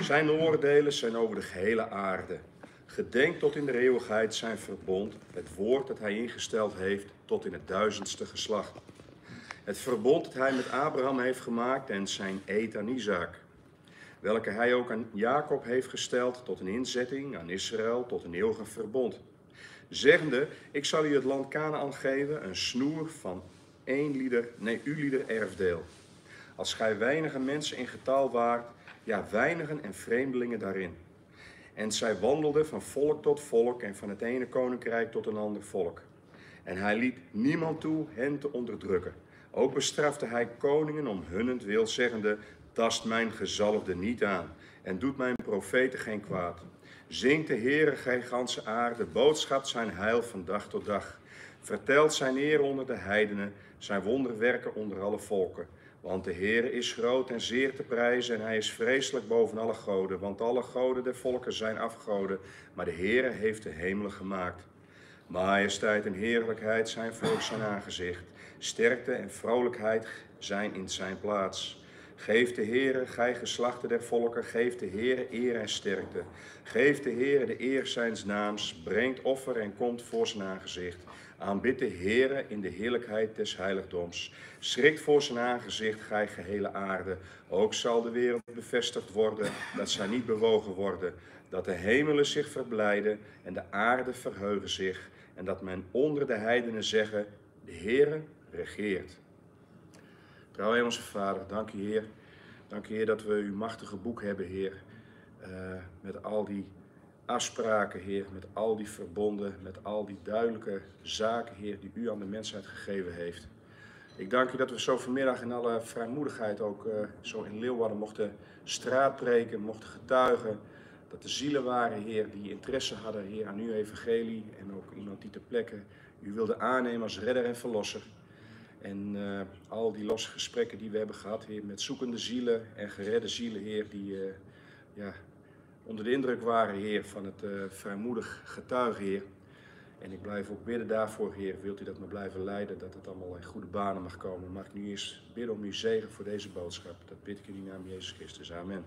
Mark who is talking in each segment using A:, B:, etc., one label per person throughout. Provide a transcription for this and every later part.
A: Zijn oordelen zijn over de gehele aarde. Gedenk tot in de eeuwigheid zijn verbond, het woord dat hij ingesteld heeft tot in het duizendste geslacht. Het verbond dat hij met Abraham heeft gemaakt en zijn eed aan Isaac. Welke hij ook aan Jacob heeft gesteld tot een inzetting, aan Israël tot een eeuwig verbond. Zeggende, ik zal u het land Canaan geven, een snoer van één lieder, nee, uw lieder erfdeel. Als gij weinige mensen in getal waart, ja, weinigen en vreemdelingen daarin. En zij wandelden van volk tot volk en van het ene koninkrijk tot een ander volk. En hij liet niemand toe hen te onderdrukken. Ook bestrafte hij koningen om hunnentwil, zeggende, tast mijn gezalfde niet aan en doet mijn profeten geen kwaad. Zingt de Heere, gij ganse aarde, boodschap zijn heil van dag tot dag. Vertelt zijn eer onder de heidenen, zijn wonderwerken onder alle volken. Want de Heere is groot en zeer te prijzen en hij is vreselijk boven alle goden. Want alle goden der volken zijn afgoden, maar de Heere heeft de hemelen gemaakt. Majesteit en heerlijkheid zijn voor zijn aangezicht. Sterkte en vrolijkheid zijn in zijn plaats. Geef de Heere, gij geslachten der volken, geef de Heere eer en sterkte. Geef de Heere de eer zijns naams, brengt offer en komt voor zijn aangezicht. Aanbid de Heere in de heerlijkheid des heiligdoms. Schrikt voor zijn aangezicht, gij gehele aarde. Ook zal de wereld bevestigd worden, dat zij niet bewogen worden. Dat de hemelen zich verblijden en de aarde verheugen zich. En dat men onder de heidenen zeggen, de Heere regeert. Trouw Hemelse Vader, dank u Heer. Dank u Heer dat we uw machtige boek hebben, Heer. Uh, met al die afspraken, Heer, met al die verbonden, met al die duidelijke zaken, Heer, die u aan de mensheid gegeven heeft. Ik dank u dat we zo vanmiddag in alle vrijmoedigheid ook uh, zo in Leeuwarden mochten straatpreken, mochten getuigen. Dat er zielen waren, Heer, die interesse hadden, Heer, aan uw evangelie. En ook iemand die ter plekke u wilde aannemen als redder en verlosser. En uh, al die losse gesprekken die we hebben gehad, Heer, met zoekende zielen en geredde zielen, Heer, die uh, ja, onder de indruk waren, Heer, van het vrijmoedig getuigen, Heer. En ik blijf ook bidden daarvoor, Heer. Wilt u dat me blijven leiden, dat het allemaal in goede banen mag komen. Mag ik nu eerst bidden om uw zegen voor deze boodschap. Dat bid ik in de naam Jezus Christus. Amen.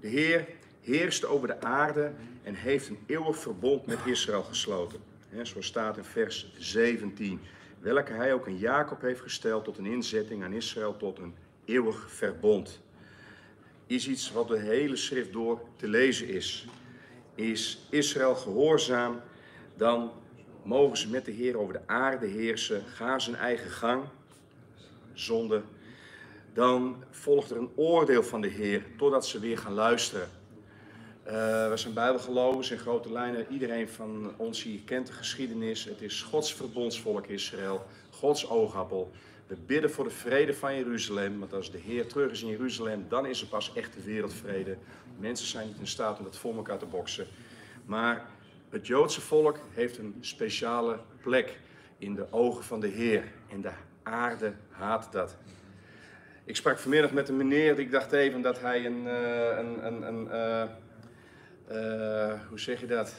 A: De Heer heerst over de aarde en heeft een eeuwig verbond met Israël gesloten. He, zo staat in vers 17. Welke hij ook aan Jacob heeft gesteld tot een inzetting aan Israël tot een eeuwig verbond. Is iets wat de hele schrift door te lezen is. Is Israël gehoorzaam, dan mogen ze met de Heer over de aarde heersen. Ga zijn eigen gang, zonde. Dan volgt er een oordeel van de Heer totdat ze weer gaan luisteren. Uh, we zijn bijbelgelovers in grote lijnen. Iedereen van ons hier kent de geschiedenis. Het is Gods verbondsvolk Israël, Gods oogappel. We bidden voor de vrede van Jeruzalem, want als de Heer terug is in Jeruzalem, dan is er pas echte wereldvrede. Mensen zijn niet in staat om dat voor elkaar te boksen. Maar het Joodse volk heeft een speciale plek in de ogen van de Heer. En de aarde haat dat. Ik sprak vanmiddag met een meneer, ik dacht even dat hij een, uh, een, een, een uh, uh, hoe zeg je dat?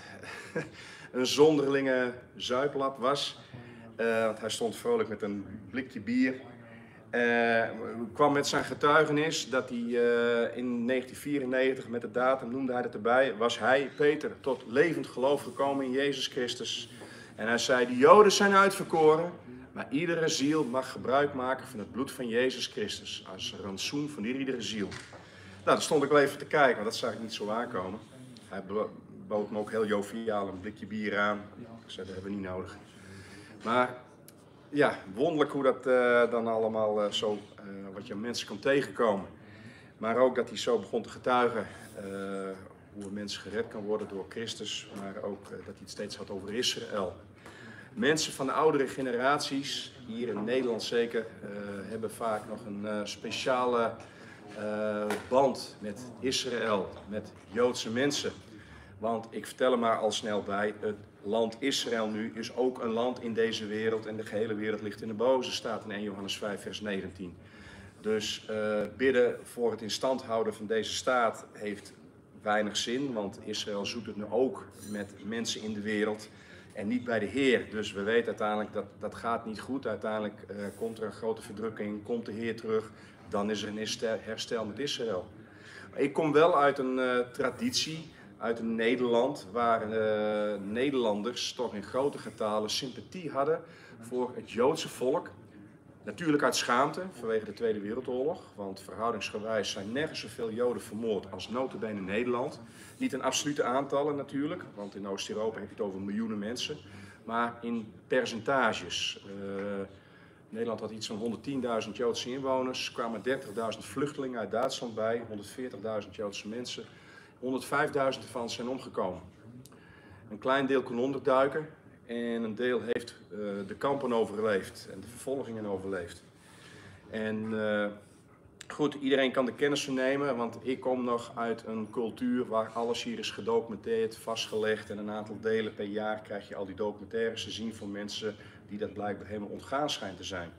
A: een zonderlinge zuiplap was. Uh, want hij stond vrolijk met een blikje bier. Uh, kwam met zijn getuigenis dat hij in 1994, met de datum noemde hij het erbij, was hij, Peter, tot levend geloof gekomen in Jezus Christus. En hij zei, de Joden zijn uitverkoren, maar iedere ziel mag gebruik maken van het bloed van Jezus Christus. Als rantsoen van iedere ziel. Nou, daar stond ik wel even te kijken, want dat zag ik niet zo aankomen. Hij bood me ook heel joviaal een blikje bier aan. Ik zei, dat hebben we niet nodig. Maar ja, wonderlijk hoe dat uh, dan allemaal uh, zo, uh, wat je mensen kan tegenkomen. Maar ook dat hij zo begon te getuigen hoe een mens gered kan worden door Christus. Maar ook dat hij het steeds had over Israël. Mensen van de oudere generaties, hier in Nederland zeker, hebben vaak nog een speciale band met Israël, met Joodse mensen. Want ik vertel er maar al snel bij, het land Israël nu is ook een land in deze wereld en de gehele wereld ligt in de boze, staat in 1 Johannes 5 vers 19. Dus uh, bidden voor het in stand houden van deze staat heeft weinig zin, want Israël zoekt het nu ook met mensen in de wereld en niet bij de Heer. Dus we weten uiteindelijk dat dat gaat niet goed. Uiteindelijk uh, komt er een grote verdrukking, komt de Heer terug, dan is er een herstel met Israël. Ik kom wel uit een eh, traditie, uit Nederland, waar uh, Nederlanders toch in grote getalen sympathie hadden voor het Joodse volk. Natuurlijk uit schaamte vanwege de Tweede Wereldoorlog, want verhoudingsgewijs zijn nergens zoveel Joden vermoord als notabene in Nederland. Niet in absolute aantallen natuurlijk, want in Oost-Europa heb je het over miljoenen mensen, maar in percentages. Uh, Nederland had iets van 110.000 Joodse inwoners, kwamen 30.000 vluchtelingen uit Duitsland bij, 140.000 Joodse mensen. 105.000 ervan zijn omgekomen. Een klein deel kon onderduiken en een deel heeft uh, de kampen overleefd en de vervolgingen overleefd. En uh, goed, iedereen kan de kennis vernemen, want ik kom nog uit een cultuur waar alles hier is gedocumenteerd, vastgelegd en een aantal delen per jaar krijg je al die documentaires te zien van mensen die dat blijkbaar helemaal ontgaan schijnt te zijn.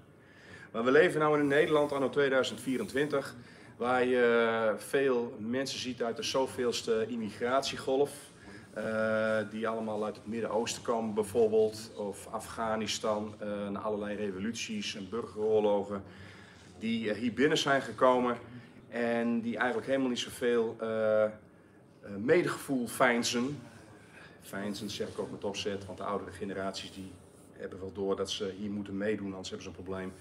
A: Maar we leven nu in Nederland anno 2024, waar je veel mensen ziet uit de zoveelste immigratiegolf. Uh, die allemaal uit het Midden-Oosten komen bijvoorbeeld, of Afghanistan, uh, na allerlei revoluties en burgeroorlogen, die uh, hier binnen zijn gekomen en die eigenlijk helemaal niet zoveel medegevoel feinzen. Feinzen zeg ik ook met opzet, want de oudere generaties die hebben wel door dat ze hier moeten meedoen, anders hebben ze een probleem.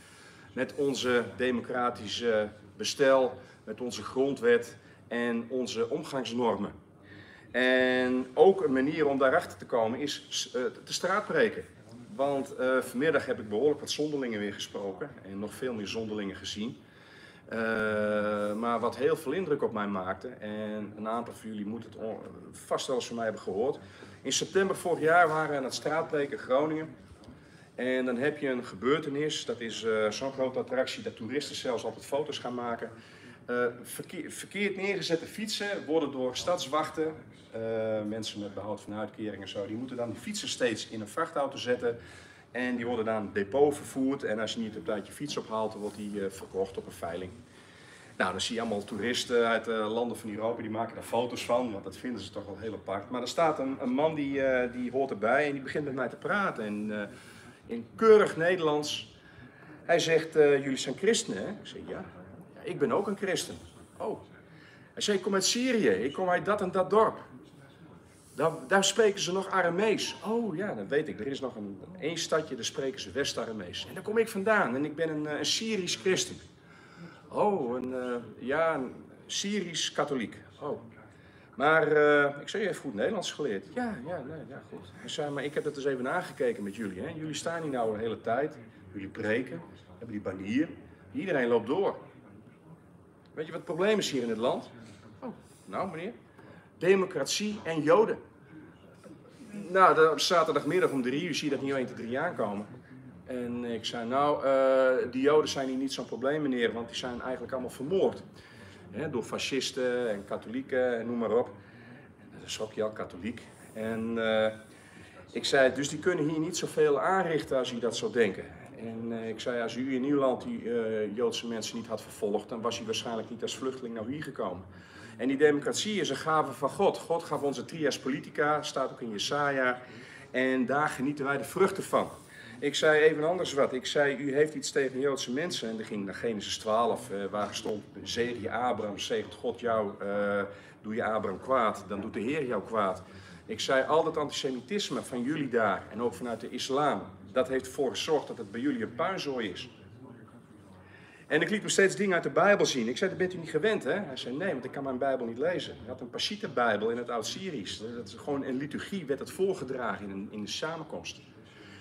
A: Met onze democratische bestel, met onze grondwet en onze omgangsnormen. En ook een manier om daarachter te komen is te straatbreken. Want uh, vanmiddag heb ik behoorlijk wat zonderlingen weer gesproken en nog veel meer zonderlingen gezien. Uh, maar wat heel veel indruk op mij maakte, en een aantal van jullie moeten het vast wel eens van mij hebben gehoord. In september vorig jaar waren we aan het straatbreken Groningen. En dan heb je een gebeurtenis, dat is uh, zo'n grote attractie dat toeristen zelfs altijd foto's gaan maken. Uh, verkeer, verkeerd neergezette fietsen worden door stadswachten, uh, mensen met behoud van uitkering en zo, die moeten dan die fietsen steeds in een vrachtauto zetten. En die worden dan depot vervoerd en als je niet op tijd je fiets ophaalt, dan wordt die verkocht op een veiling. Nou, dan zie je allemaal toeristen uit de landen van Europa, die maken daar foto's van, want dat vinden ze toch wel heel apart. Maar er staat een, een man die, die hoort erbij en die begint met mij te praten. En, in keurig Nederlands. Hij zegt, uh, jullie zijn christenen, hè? Ik zeg, ja. ja. Ik ben ook een christen. Oh. Hij zei, ik kom uit Syrië. Ik kom uit dat en dat dorp. Daar, daar spreken ze nog Aramees. Oh ja, dat weet ik. Er is nog een, één stadje, daar spreken ze West-Aramees. En daar kom ik vandaan. En ik ben een, een Syrisch christen. Oh, een, uh, ja, een Syrisch katholiek. Oh. Maar uh, ik zei, je heeft goed Nederlands geleerd. Ja, ja, nee, ja, goed. Hij zei, maar ik heb het eens even nagekeken met jullie. Hè. Jullie staan hier nou een hele tijd. Jullie preken, hebben die banier. Iedereen loopt door. Weet je wat het probleem is hier in het land? Oh, nou meneer. Democratie en Joden. Nou, de, zaterdagmiddag om drie uur zie je dat niet 1 tot 3 aankomen. En ik zei, nou, uh, die Joden zijn hier niet zo'n probleem meneer, want die zijn eigenlijk allemaal vermoord door fascisten en katholieken en noem maar op. En dan schrok je al katholiek. En uh, ik zei, dus die kunnen hier niet zoveel aanrichten als u dat zou denken. En uh, ik zei, als u in uw land die uh, Joodse mensen niet had vervolgd, dan was u waarschijnlijk niet als vluchteling naar hier gekomen. En die democratie is een gave van God. God gaf onze trias politica, staat ook in Jesaja. En daar genieten wij de vruchten van. Ik zei even anders wat. Ik zei, u heeft iets tegen Joodse mensen. En dan ging naar Genesis 12, uh, waar stond, zegen je Abraham, zegent God jou, uh, doe je Abraham kwaad, dan doet de Heer jou kwaad. Ik zei, al dat antisemitisme van jullie daar, en ook vanuit de islam, dat heeft ervoor gezorgd dat het bij jullie een puinzooi is. En ik liet me steeds dingen uit de Bijbel zien. Ik zei, dat bent u niet gewend, hè? Hij zei, nee, want ik kan mijn Bijbel niet lezen. Hij had een Pashita-bijbel in het Oud-Syrisch. Dat is gewoon in liturgie werd het voorgedragen in een, in een samenkomst.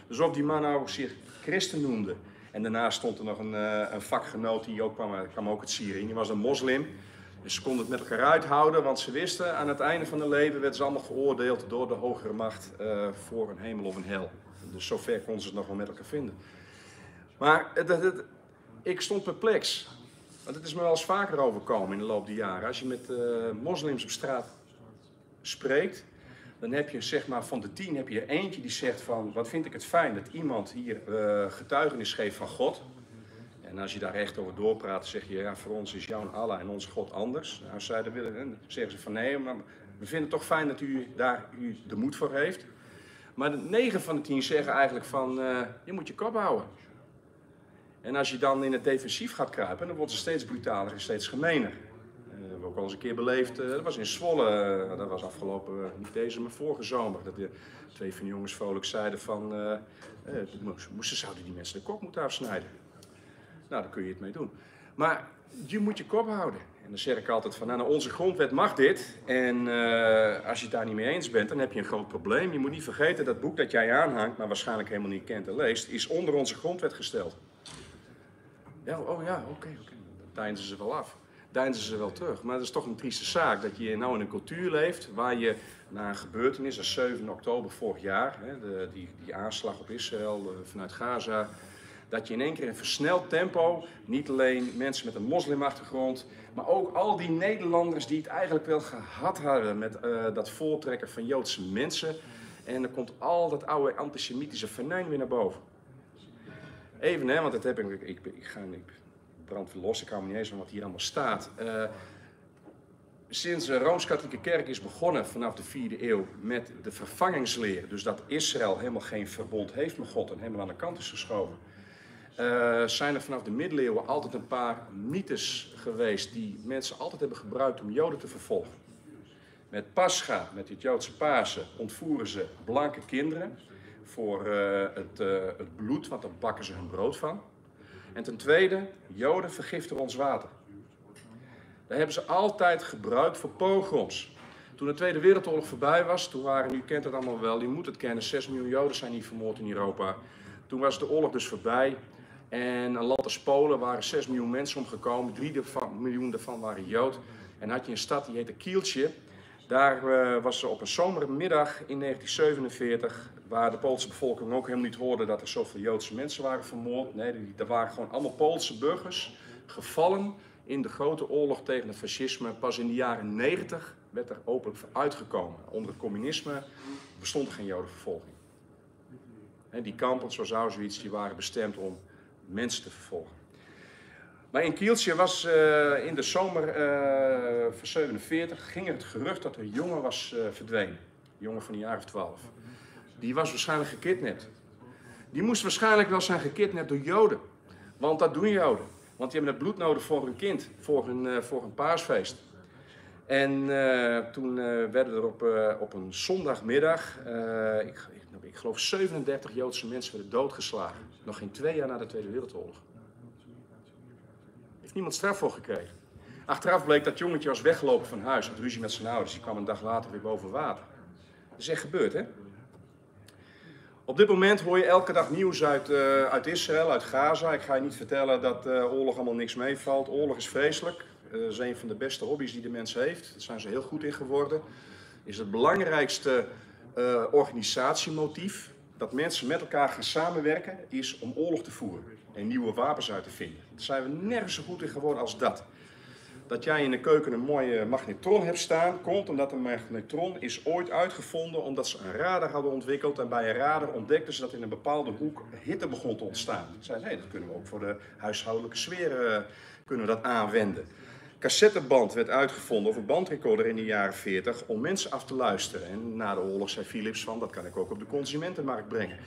A: Dus of die man nou zich christen noemde. En daarna stond er nog een, uh, een vakgenoot die ook kwam, kwam ook het Syrië. Die was een moslim. Dus ze konden het met elkaar uithouden, want ze wisten aan het einde van hun leven werden ze allemaal geoordeeld door de hogere macht uh, voor een hemel of een hel. Dus zover konden ze het nog wel met elkaar vinden. Maar het, het, ik stond perplex. Want het is me wel eens vaker overkomen in de loop der jaren. Als je met moslims op straat spreekt, dan heb je zeg maar van de tien heb je eentje die zegt van wat vind ik het fijn dat iemand hier uh, getuigenis geeft van God. En als je daar echt over doorpraat, zeg je ja voor ons is jouw Allah en onze God anders. Nou, zij willen, zeggen ze van nee, maar we vinden het toch fijn dat u daar u de moed voor heeft. Maar de negen van de tien zeggen eigenlijk van uh, je moet je kop houden. En als je dan in het defensief gaat kruipen, dan wordt het steeds brutaler en steeds gemener. Dat hebben we ook al eens een keer beleefd. Eh, dat was in Zwolle, eh, dat was afgelopen, eh, niet deze, maar vorige zomer. Dat de twee van de jongens vrolijk zeiden van, eh, eh, moesten, zouden die mensen de kop moeten afsnijden. Nou, daar kun je het mee doen. Maar je moet je kop houden. En dan zeg ik altijd van, nou, onze grondwet mag dit. En als je het daar niet mee eens bent, dan heb je een groot probleem. Je moet niet vergeten, dat boek dat jij aanhangt, maar waarschijnlijk helemaal niet kent en leest, is onder onze grondwet gesteld. Ja, oh ja, oké, oké. Okay. Dan deinzen ze wel af. Deinzen ze wel terug. Maar het is toch een trieste zaak dat je nou in een cultuur leeft waar je na een gebeurtenis als 7 oktober vorig jaar, hè, de, die, die aanslag op Israël de, vanuit Gaza, dat je in één keer in versneld tempo, niet alleen mensen met een moslimachtergrond, maar ook al die Nederlanders die het eigenlijk wel gehad hadden met uh, dat voortrekken van Joodse mensen. En dan komt al dat oude antisemitische venijn weer naar boven. Even, hè, want dat heb ik, ik, ga, ik brand ik hou me niet eens van wat hier allemaal staat. Uh, sinds de Rooms-Katholieke Kerk is begonnen vanaf de 4e eeuw met de vervangingsleer, dus dat Israël helemaal geen verbond heeft met God en helemaal aan de kant is geschoven, uh, zijn er vanaf de middeleeuwen altijd een paar mythes geweest die mensen altijd hebben gebruikt om Joden te vervolgen. Met Pascha, met het Joodse Pasen, ontvoeren ze blanke kinderen voor uh, het, het, bloed, want daar bakken ze hun brood van. En ten tweede, Joden vergiftigen ons water. Dat hebben ze altijd gebruikt voor pogroms. Toen de Tweede Wereldoorlog voorbij was, toen waren, u kent het allemaal wel, u moet het kennen, 6 miljoen Joden zijn niet vermoord in Europa. Toen was de oorlog dus voorbij. En een land als Polen waren 6 miljoen mensen omgekomen, 3 miljoen daarvan waren Jood. En had je een stad die heette Kieltje. Daar uh, was op een zomermiddag in 1947, waar de Poolse bevolking ook helemaal niet hoorde dat er zoveel Joodse mensen waren vermoord. Nee, er waren gewoon allemaal Poolse burgers gevallen in de grote oorlog tegen het fascisme. Pas in de jaren 90 werd er openlijk uitgekomen. Onder het communisme bestond er geen Jodenvervolging. Die kampen, zo zou zoiets, die waren bestemd om mensen te vervolgen. Maar in Kieltje was uh, in de zomer uh, van 47 ging het gerucht dat er een jongen was uh, verdwenen. Een jongen van een jaar of twaalf. Die was waarschijnlijk gekidnapt. Die moest waarschijnlijk wel zijn gekidnapt door Joden. Want dat doen Joden. Want die hebben het bloed nodig voor hun kind, voor hun, voor hun paasfeest. En toen werden er op, op een zondagmiddag, ik, ik geloof 37 Joodse mensen werden doodgeslagen. Nog geen twee jaar na de Tweede Wereldoorlog. Niemand straf voor gekregen. Achteraf bleek dat jongetje was weggelopen van huis, had ruzie met zijn ouders. Die kwam een dag later weer boven water. Dat is echt gebeurd, hè? Op dit moment hoor je elke dag nieuws uit, uh, uit Israël, uit Gaza. Ik ga je niet vertellen dat uh, oorlog allemaal niks meevalt. Oorlog is vreselijk. Uh, dat is een van de beste hobby's die de mens heeft. Daar zijn ze heel goed in geworden. Is het belangrijkste organisatiemotief dat mensen met elkaar gaan samenwerken is om oorlog te voeren en nieuwe wapens uit te vinden. Daar zijn we nergens zo goed in geworden als dat. Dat jij in de keuken een mooie magnetron hebt staan, komt omdat een magnetron is ooit uitgevonden omdat ze een radar hadden ontwikkeld en bij een radar ontdekten ze dat in een bepaalde hoek hitte begon te ontstaan. Ze zeiden, dat kunnen we ook voor de huishoudelijke sfeer uh, kunnen we dat aanwenden cassetteband werd uitgevonden, of een bandrecorder in de jaren 40, om mensen af te luisteren. En na de oorlog zei Philips van, dat kan ik ook op de consumentenmarkt brengen.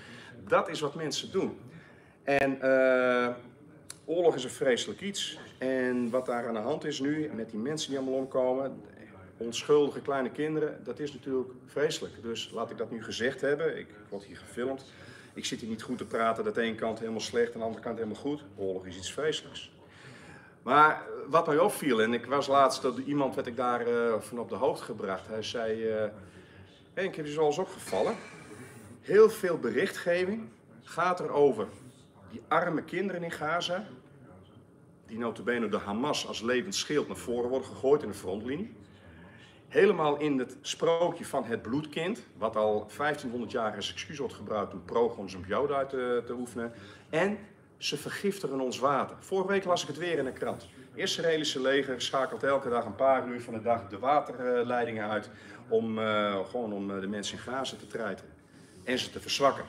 A: Dat is wat mensen doen. En uh, oorlog is een vreselijk iets. En wat daar aan de hand is nu, met die mensen die allemaal omkomen, onschuldige kleine kinderen, dat is natuurlijk vreselijk. Dus laat ik dat nu gezegd hebben, ik word hier gefilmd. Ik zit hier niet goed te praten dat de ene kant helemaal slecht en de andere kant helemaal goed. Oorlog is iets vreselijks. Maar wat mij opviel, en ik was laatst door iemand werd ik daar uh, van op de hoogte gebracht. Hij zei, uh, hey, ik heb je zoals opgevallen, heel veel berichtgeving gaat er over die arme kinderen in Gaza, die notabene door Hamas als levend schild naar voren worden gegooid in de frontlinie. Helemaal in het sprookje van het bloedkind, wat al 1500 jaar als excuus wordt gebruikt om programs om Joden uit te oefenen. En ze vergiftigen ons water. Vorige week las ik het weer in de krant. Israëlische leger schakelt elke dag een paar uur van de dag de waterleidingen uit om, uh, gewoon om de mensen in Gaza te treiten en ze te verzwakken.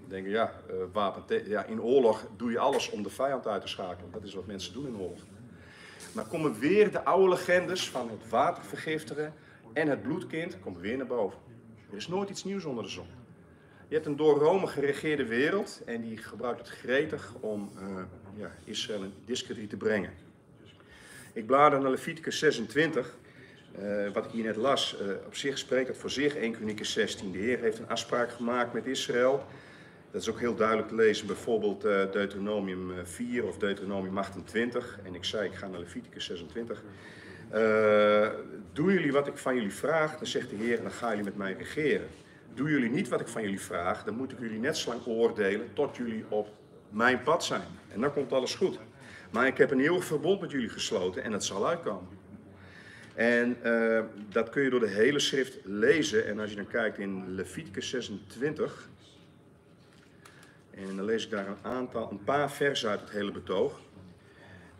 A: Dan denk ja, uh, wapen ja, in oorlog doe je alles om de vijand uit te schakelen. Dat is wat mensen doen in oorlog. Maar komen weer de oude legendes van het water vergiftigen en het bloedkind komen weer naar boven. Er is nooit iets nieuws onder de zon. Je hebt een door Rome geregeerde wereld en die gebruikt het gretig om uh, ja, Israël in discrediet te brengen. Ik blader naar Leviticus 26. Uh, wat ik hier net las, uh, op zich spreekt dat voor zich 1 Kronieken 16. De Heer heeft een afspraak gemaakt met Israël. Dat is ook heel duidelijk te lezen, bijvoorbeeld Deuteronomium 4 of Deuteronomium 28. En ik zei, ik ga naar Leviticus 26. doen jullie wat ik van jullie vraag, dan zegt de Heer, dan gaan jullie met mij regeren. Doen jullie niet wat ik van jullie vraag, dan moet ik jullie net zo oordelen tot jullie op mijn pad zijn. En dan komt alles goed. Maar ik heb een eeuwig verbond met jullie gesloten en het zal uitkomen. En uh, dat kun je door de hele schrift lezen. En als je dan kijkt in Leviticus 26, en dan lees ik daar een, aantal, een paar versen uit het hele betoog.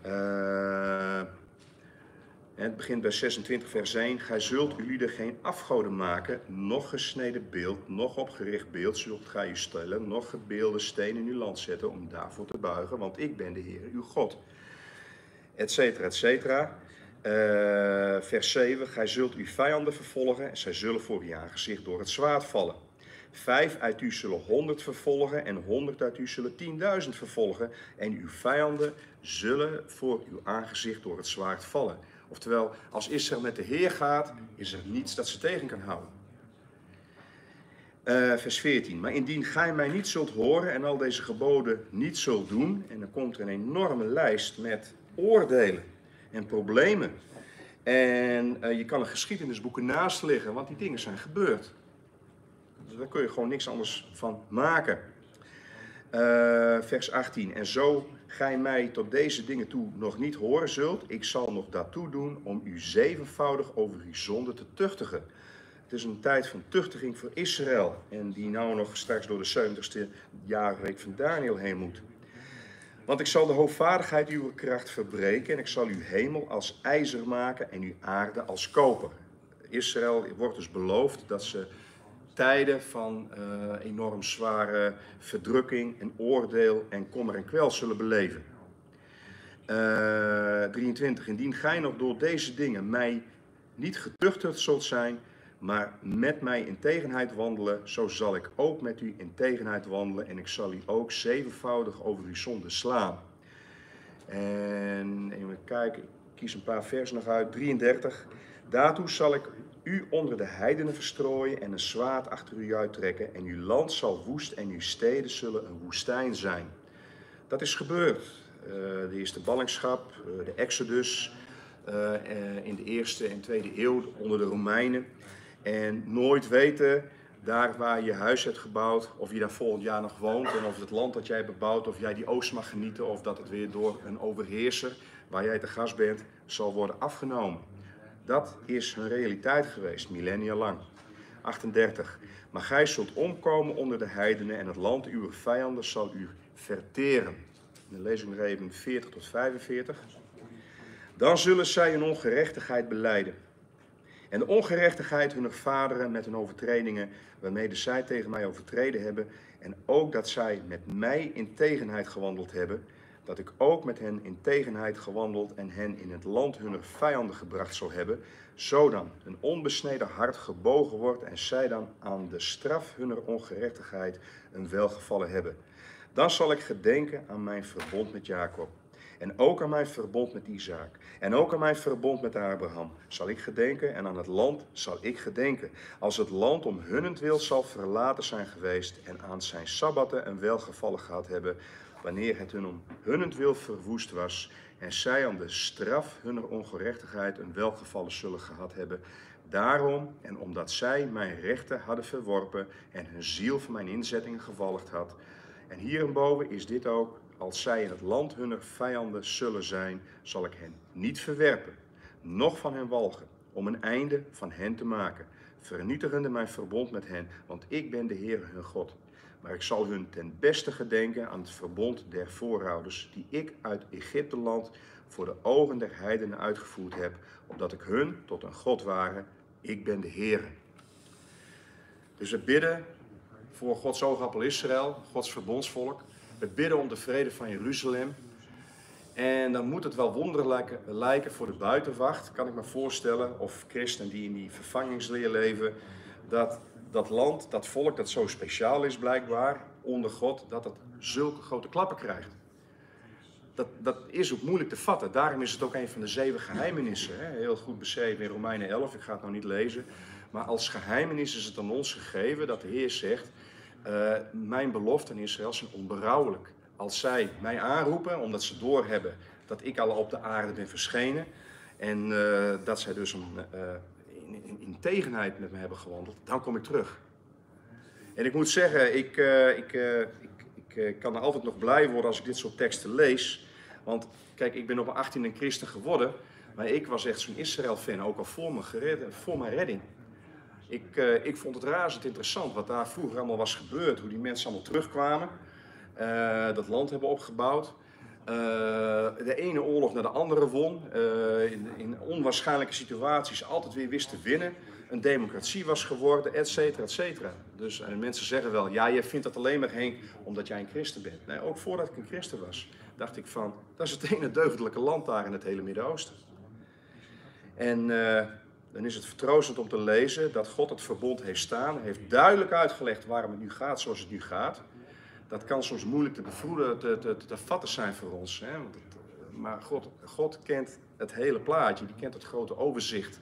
A: Uh, het begint bij 26 vers 1. Gij zult jullie geen afgoden maken, nog gesneden beeld, nog opgericht beeld zult gij u stellen, nog gebeelde steen in uw land zetten om daarvoor te buigen, want ik ben de Heer uw God. Etcetera, etcetera. Uh, vers 7. Gij zult uw vijanden vervolgen en zij zullen voor uw aangezicht door het zwaard vallen. Vijf uit u zullen honderd vervolgen en honderd uit u zullen tienduizend vervolgen. En uw vijanden zullen voor uw aangezicht door het zwaard vallen. Oftewel, als Israël met de Heer gaat, is er niets dat ze tegen kan houden. Uh, vers 14. Maar indien gij mij niet zult horen en al deze geboden niet zult doen, en dan komt er een enorme lijst met oordelen en problemen. En uh, je kan er geschiedenisboeken naast liggen, want die dingen zijn gebeurd. Dus daar kun je gewoon niks anders van maken. Uh, vers 18. En zo gij mij tot deze dingen toe nog niet horen zult, ik zal nog daartoe doen om u zevenvoudig over uw zonde te tuchtigen. Het is een tijd van tuchtiging voor Israël en die nou nog straks door de 70ste jaarweek van Daniel heen moet. Want ik zal de hoogvaardigheid uw kracht verbreken en ik zal uw hemel als ijzer maken en uw aarde als koper. Israël wordt dus beloofd dat ze tijden van uh, enorm zware verdrukking en oordeel en kommer en kwel zullen beleven. Uh, eh, 23. Indien gij nog door deze dingen mij niet getuchtigd zult zijn, maar met mij in tegenheid wandelen, zo zal ik ook met u in tegenheid wandelen en ik zal u ook zevenvoudig over uw zonde slaan. En even kijken, ik kies een paar versen nog uit. 33. Daartoe zal ik u onder de heidenen verstrooien en een zwaard achter u uittrekken. En uw land zal woest en uw steden zullen een woestijn zijn. Dat is gebeurd. Uh, de eerste ballingschap, uh, de Exodus uh, in de eerste en tweede eeuw onder de Romeinen. En nooit weten, daar waar je huis hebt gebouwd, of je daar volgend jaar nog woont. En of het land dat jij bebouwt, of jij die oost mag genieten. Of dat het weer door een overheerser, waar jij te gast bent, zal worden afgenomen. Dat is een realiteit geweest, millennia lang. 38. Maar gij zult omkomen onder de heidenen en het land uw vijanden zal u verteren. Dan lees ik nog even 40 tot 45. Dan zullen zij hun ongerechtigheid beleiden. En de ongerechtigheid hunner vaderen met hun overtredingen, waarmee zij tegen mij overtreden hebben. En ook dat zij met mij in tegenheid gewandeld hebben, dat ik ook met hen in tegenheid gewandeld en hen in het land hunner vijanden gebracht zal hebben, zodan een onbesneden hart gebogen wordt en zij dan aan de straf hunner ongerechtigheid een welgevallen hebben. Dan zal ik gedenken aan mijn verbond met Jacob. En ook aan mijn verbond met Isaac. En ook aan mijn verbond met Abraham zal ik gedenken. En aan het land zal ik gedenken. Als het land om hunnentwil zal verlaten zijn geweest. En aan zijn sabbatten een welgevallen gehad hebben wanneer het hun om hunnentwil verwoest was en zij aan de straf hunner ongerechtigheid een welgevallen zullen gehad hebben. Daarom en omdat zij mijn rechten hadden verworpen en hun ziel van mijn inzettingen gevolgd had. En hierenboven is dit ook, als zij in het land hunner vijanden zullen zijn, zal ik hen niet verwerpen, noch van hen walgen, om een einde van hen te maken, vernietigende mijn verbond met hen, want ik ben de Heer hun God. Maar ik zal hun ten beste gedenken aan het verbond der voorouders, die ik uit Egypteland voor de ogen der heidenen uitgevoerd heb, opdat ik hun tot een God waren. Ik ben de Heer. Dus we bidden voor Gods oogappel Israël, Gods verbondsvolk. We bidden om de vrede van Jeruzalem. En dan moet het wel wonderlijk lijken voor de buitenwacht, kan ik me voorstellen, of christenen die in die vervangingsleer leven, dat dat land, dat volk dat zo speciaal is blijkbaar onder God, dat het zulke grote klappen krijgt. dat, dat is ook moeilijk te vatten. Daarom is het ook een van de zeven geheimenissen. Hè? Heel goed beschreven in Romeinen 11, ik ga het nog niet lezen. Maar als geheimenis is het aan ons gegeven dat de Heer zegt: uh, Mijn beloften in Israël zijn onberouwelijk. Als zij mij aanroepen, omdat ze doorhebben dat ik al op de aarde ben verschenen. En uh, dat zij dus een, uh, in, tegenheid met me hebben gewandeld, dan kom ik terug. En ik moet zeggen, ik, ik, ik, ik kan er altijd nog blij worden als ik dit soort teksten lees. Want kijk, ik ben op mijn 18 een christen geworden. Maar ik was echt zo'n Israël-fan, ook al voor mijn, voor mijn redding. Ik, ik vond het razend interessant wat daar vroeger allemaal was gebeurd. Hoe die mensen allemaal terugkwamen. Dat land hebben opgebouwd. Uh, de ene oorlog naar de andere won. In, in, onwaarschijnlijke situaties altijd weer wist te winnen. Een democratie was geworden, et cetera, et cetera. Dus mensen zeggen wel, ja, je vindt dat alleen maar Henk omdat jij een christen bent. Nee, ook voordat ik een christen was, dacht ik van, dat is het ene deugdelijke land daar in het hele Midden-Oosten. En dan is het vertroostend om te lezen dat God het verbond heeft staan. Heeft duidelijk uitgelegd waarom het nu gaat zoals het nu gaat. Dat kan soms moeilijk te bevroeden, te, te, te vatten zijn voor ons. Hè? Het, maar God, God kent het hele plaatje, die kent het grote overzicht.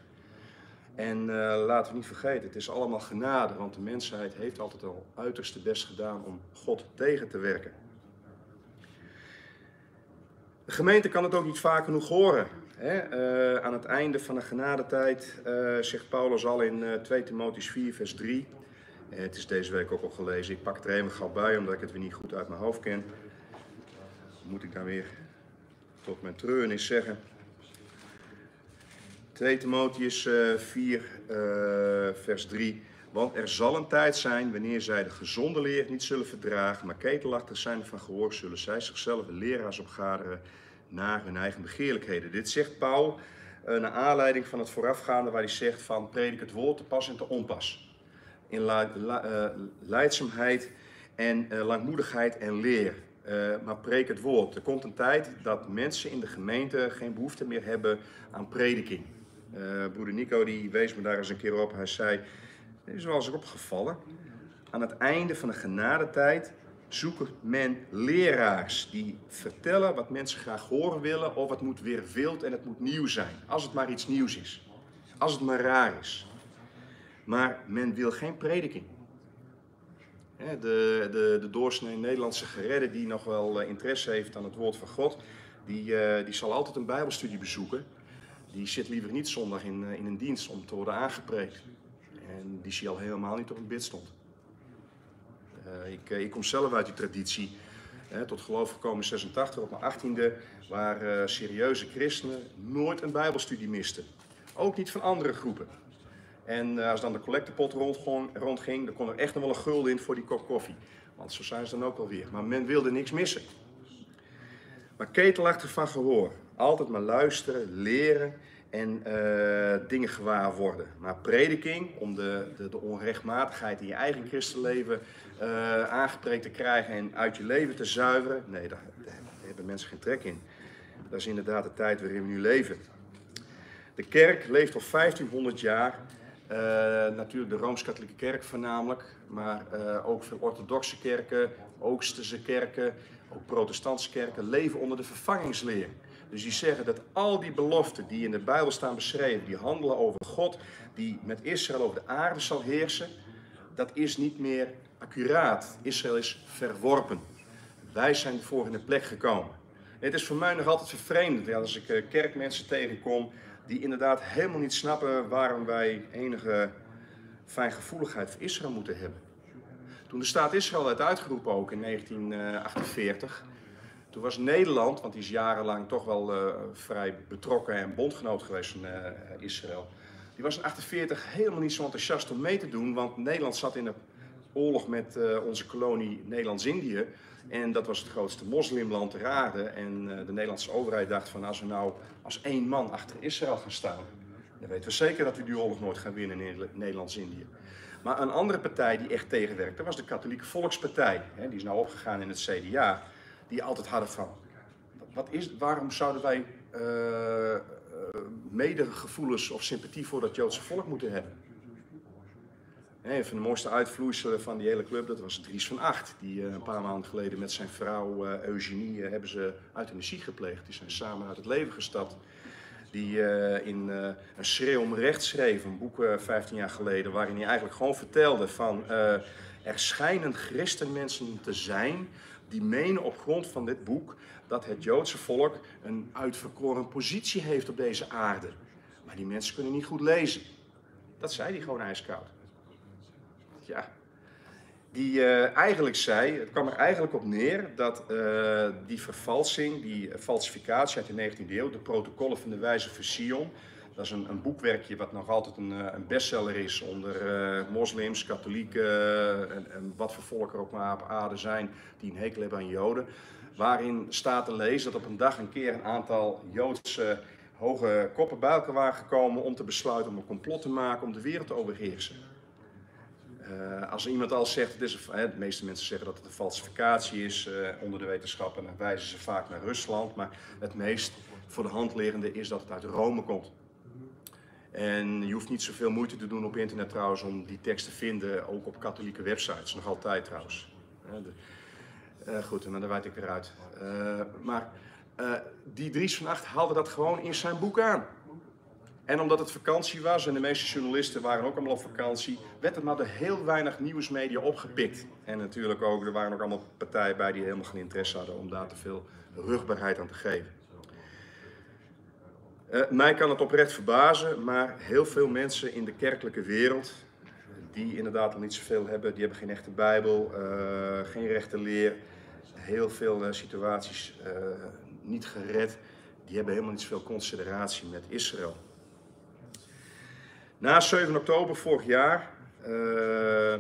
A: En uh, laten we niet vergeten, het is allemaal genade, want de mensheid heeft altijd al uiterste best gedaan om God tegen te werken. De gemeente kan het ook niet vaak genoeg horen. Hè, uh, aan het einde van de genadetijd uh, zegt Paulus al in uh, 2 Timotheus 4, vers 3. Het is deze week ook al gelezen. Ik pak het er even gauw bij, omdat ik het weer niet goed uit mijn hoofd ken. Moet ik dan weer tot mijn treurnis zeggen. 2 Timotheus 4, vers 3. Want er zal een tijd zijn wanneer zij de gezonde leer niet zullen verdragen, maar ketelachtig zijn van gehoor, zullen zij zichzelf leraars opgaderen naar hun eigen begeerlijkheden. Dit zegt Paul naar aanleiding van het voorafgaande waar hij zegt van predik het woord te pas en te onpas. In la, leidzaamheid en uh, langmoedigheid en leer. maar preek het woord. Er komt een tijd dat mensen in de gemeente geen behoefte meer hebben aan prediking. broeder Nico die wees me daar eens een keer op. Hij zei, dit is wel eens opgevallen. Aan het einde van de genadetijd zoekt men leraars die vertellen wat mensen graag horen willen of het moet weer wild en het moet nieuw zijn. Als het maar iets nieuws is. Als het maar raar is. Maar men wil geen prediking. De, de, de doorsnee Nederlandse geredde die nog wel eh, interesse heeft aan het woord van God, die, uh, die zal altijd een bijbelstudie bezoeken. Die zit liever niet zondag in, uh, in een dienst om te worden aangepreekt. En die zie al helemaal niet op een bidstond. Ik, ik, kom zelf uit die traditie. Tot geloof gekomen in 86 op mijn 18e, waar serieuze christenen nooit een bijbelstudie misten. Ook niet van andere groepen. En uh, als dan de collectepot rondging, rondging, dan kon er echt nog wel een gulden in voor die kop koffie. Want zo zijn ze dan ook alweer. Maar men wilde niks missen. Maar ketelachtig van gehoor. Altijd maar luisteren, leren en uh, dingen gewaar worden. Maar prediking, om de, de, de onrechtmatigheid in je eigen christenleven uh, aangepreekt te krijgen en uit je leven te zuiveren, nee, daar, daar, hebben mensen geen trek in. Dat is inderdaad de tijd waarin we nu leven. De kerk leeft al 1500 jaar. Uh, natuurlijk de Rooms-Katholieke Kerk voornamelijk, maar ook veel orthodoxe kerken, Oosterse kerken, ook protestantse kerken leven onder de vervangingsleer. Dus die zeggen dat al die beloften die in de Bijbel staan beschreven, die handelen over God, die met Israël over de aarde zal heersen, dat is niet meer accuraat. Israël is verworpen. Wij zijn voor in de plek gekomen. Het is voor mij nog altijd vervreemdend als ik eh, kerkmensen tegenkom die inderdaad helemaal niet snappen waarom wij enige fijngevoeligheid voor Israël moeten hebben. Toen de staat Israël werd uitgeroepen ook in 1948, toen was Nederland, want die is jarenlang toch wel uh, vrij betrokken en bondgenoot geweest van uh, Israël. Die was in 1948 helemaal niet zo enthousiast om mee te doen, want Nederland zat in een oorlog met uh, onze kolonie Nederlands-Indië. En dat was het grootste moslimland ter aarde. En de Nederlandse overheid dacht van als we nou als één man achter Israël gaan staan, dan weten we zeker dat we die oorlog nooit gaan winnen in Nederlands-Indië. Maar een andere partij die echt tegenwerkte was de Katholieke Volkspartij. Die is nou opgegaan in het CDA die altijd hadden van, wat is, waarom zouden wij uh, medegevoelens of sympathie voor dat Joodse volk moeten hebben? Een van de mooiste uitvloeiselen van die hele club, dat was Dries van Acht. Die uh, een paar maanden geleden met zijn vrouw uh, Eugenie uh, hebben ze euthanasie gepleegd. Die zijn samen uit het leven gestapt. Die in een schreeuw om recht schreef, een boek 15 jaar geleden, waarin hij eigenlijk gewoon vertelde van er schijnen christenmensen te zijn die menen op grond van dit boek dat het Joodse volk een uitverkoren positie heeft op deze aarde. Maar die mensen kunnen niet goed lezen. Dat zei hij gewoon ijskoud. Ja. Die uh, eigenlijk zei, het kwam er eigenlijk op neer dat uh, die vervalsing, die falsificatie uit de 19e eeuw, de protocollen van de wijze van Sion, dat is een, een, boekwerkje wat nog altijd een, eh, een bestseller is onder moslims, katholieken en, en, wat voor volken er ook maar op aarde zijn die een hekel hebben aan Joden. Waarin staat te lezen dat op een dag een keer een aantal Joodse hoge koppen bij elkaar waren gekomen om te besluiten om een complot te maken om de wereld te overheersen. Uh, als iemand al zegt, is een, de meeste mensen zeggen dat het een falsificatie is uh, onder de wetenschappen, dan wijzen ze vaak naar Rusland. Maar het meest voor de hand liggende is dat het uit Rome komt. En je hoeft niet zoveel moeite te doen op internet trouwens om die tekst te vinden, ook op katholieke websites, nog altijd trouwens. De, goed, maar dan wijd ik eruit. maar die Dries van Acht haalde dat gewoon in zijn boek aan. En omdat het vakantie was en de meeste journalisten waren ook allemaal op vakantie, werd het maar heel weinig nieuwsmedia opgepikt. En natuurlijk ook, er waren ook allemaal partijen bij die helemaal geen interesse hadden om daar te veel rugbaarheid aan te geven. Uh, mij kan het oprecht verbazen, maar heel veel mensen in de kerkelijke wereld, die inderdaad al niet zoveel hebben, die hebben geen echte Bijbel, uh, geen rechte leer, heel veel uh, situaties niet gered, die hebben helemaal niet zoveel consideratie met Israël. Na 7 oktober vorig jaar uh, uh,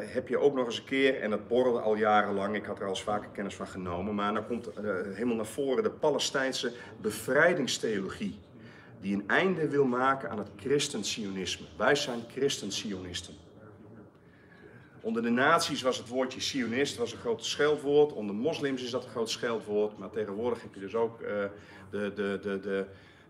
A: heb je ook nog eens een keer, en dat borrelde al jarenlang, ik had er al eens vaker kennis van genomen, maar dan komt uh, helemaal naar voren de Palestijnse bevrijdingstheologie, die een einde wil maken aan het christensionisme. Wij zijn christensionisten. Onder de naties was het woordje sionist was een groot scheldwoord, onder moslims is dat een groot scheldwoord, maar tegenwoordig heb je dus ook de, de, de, de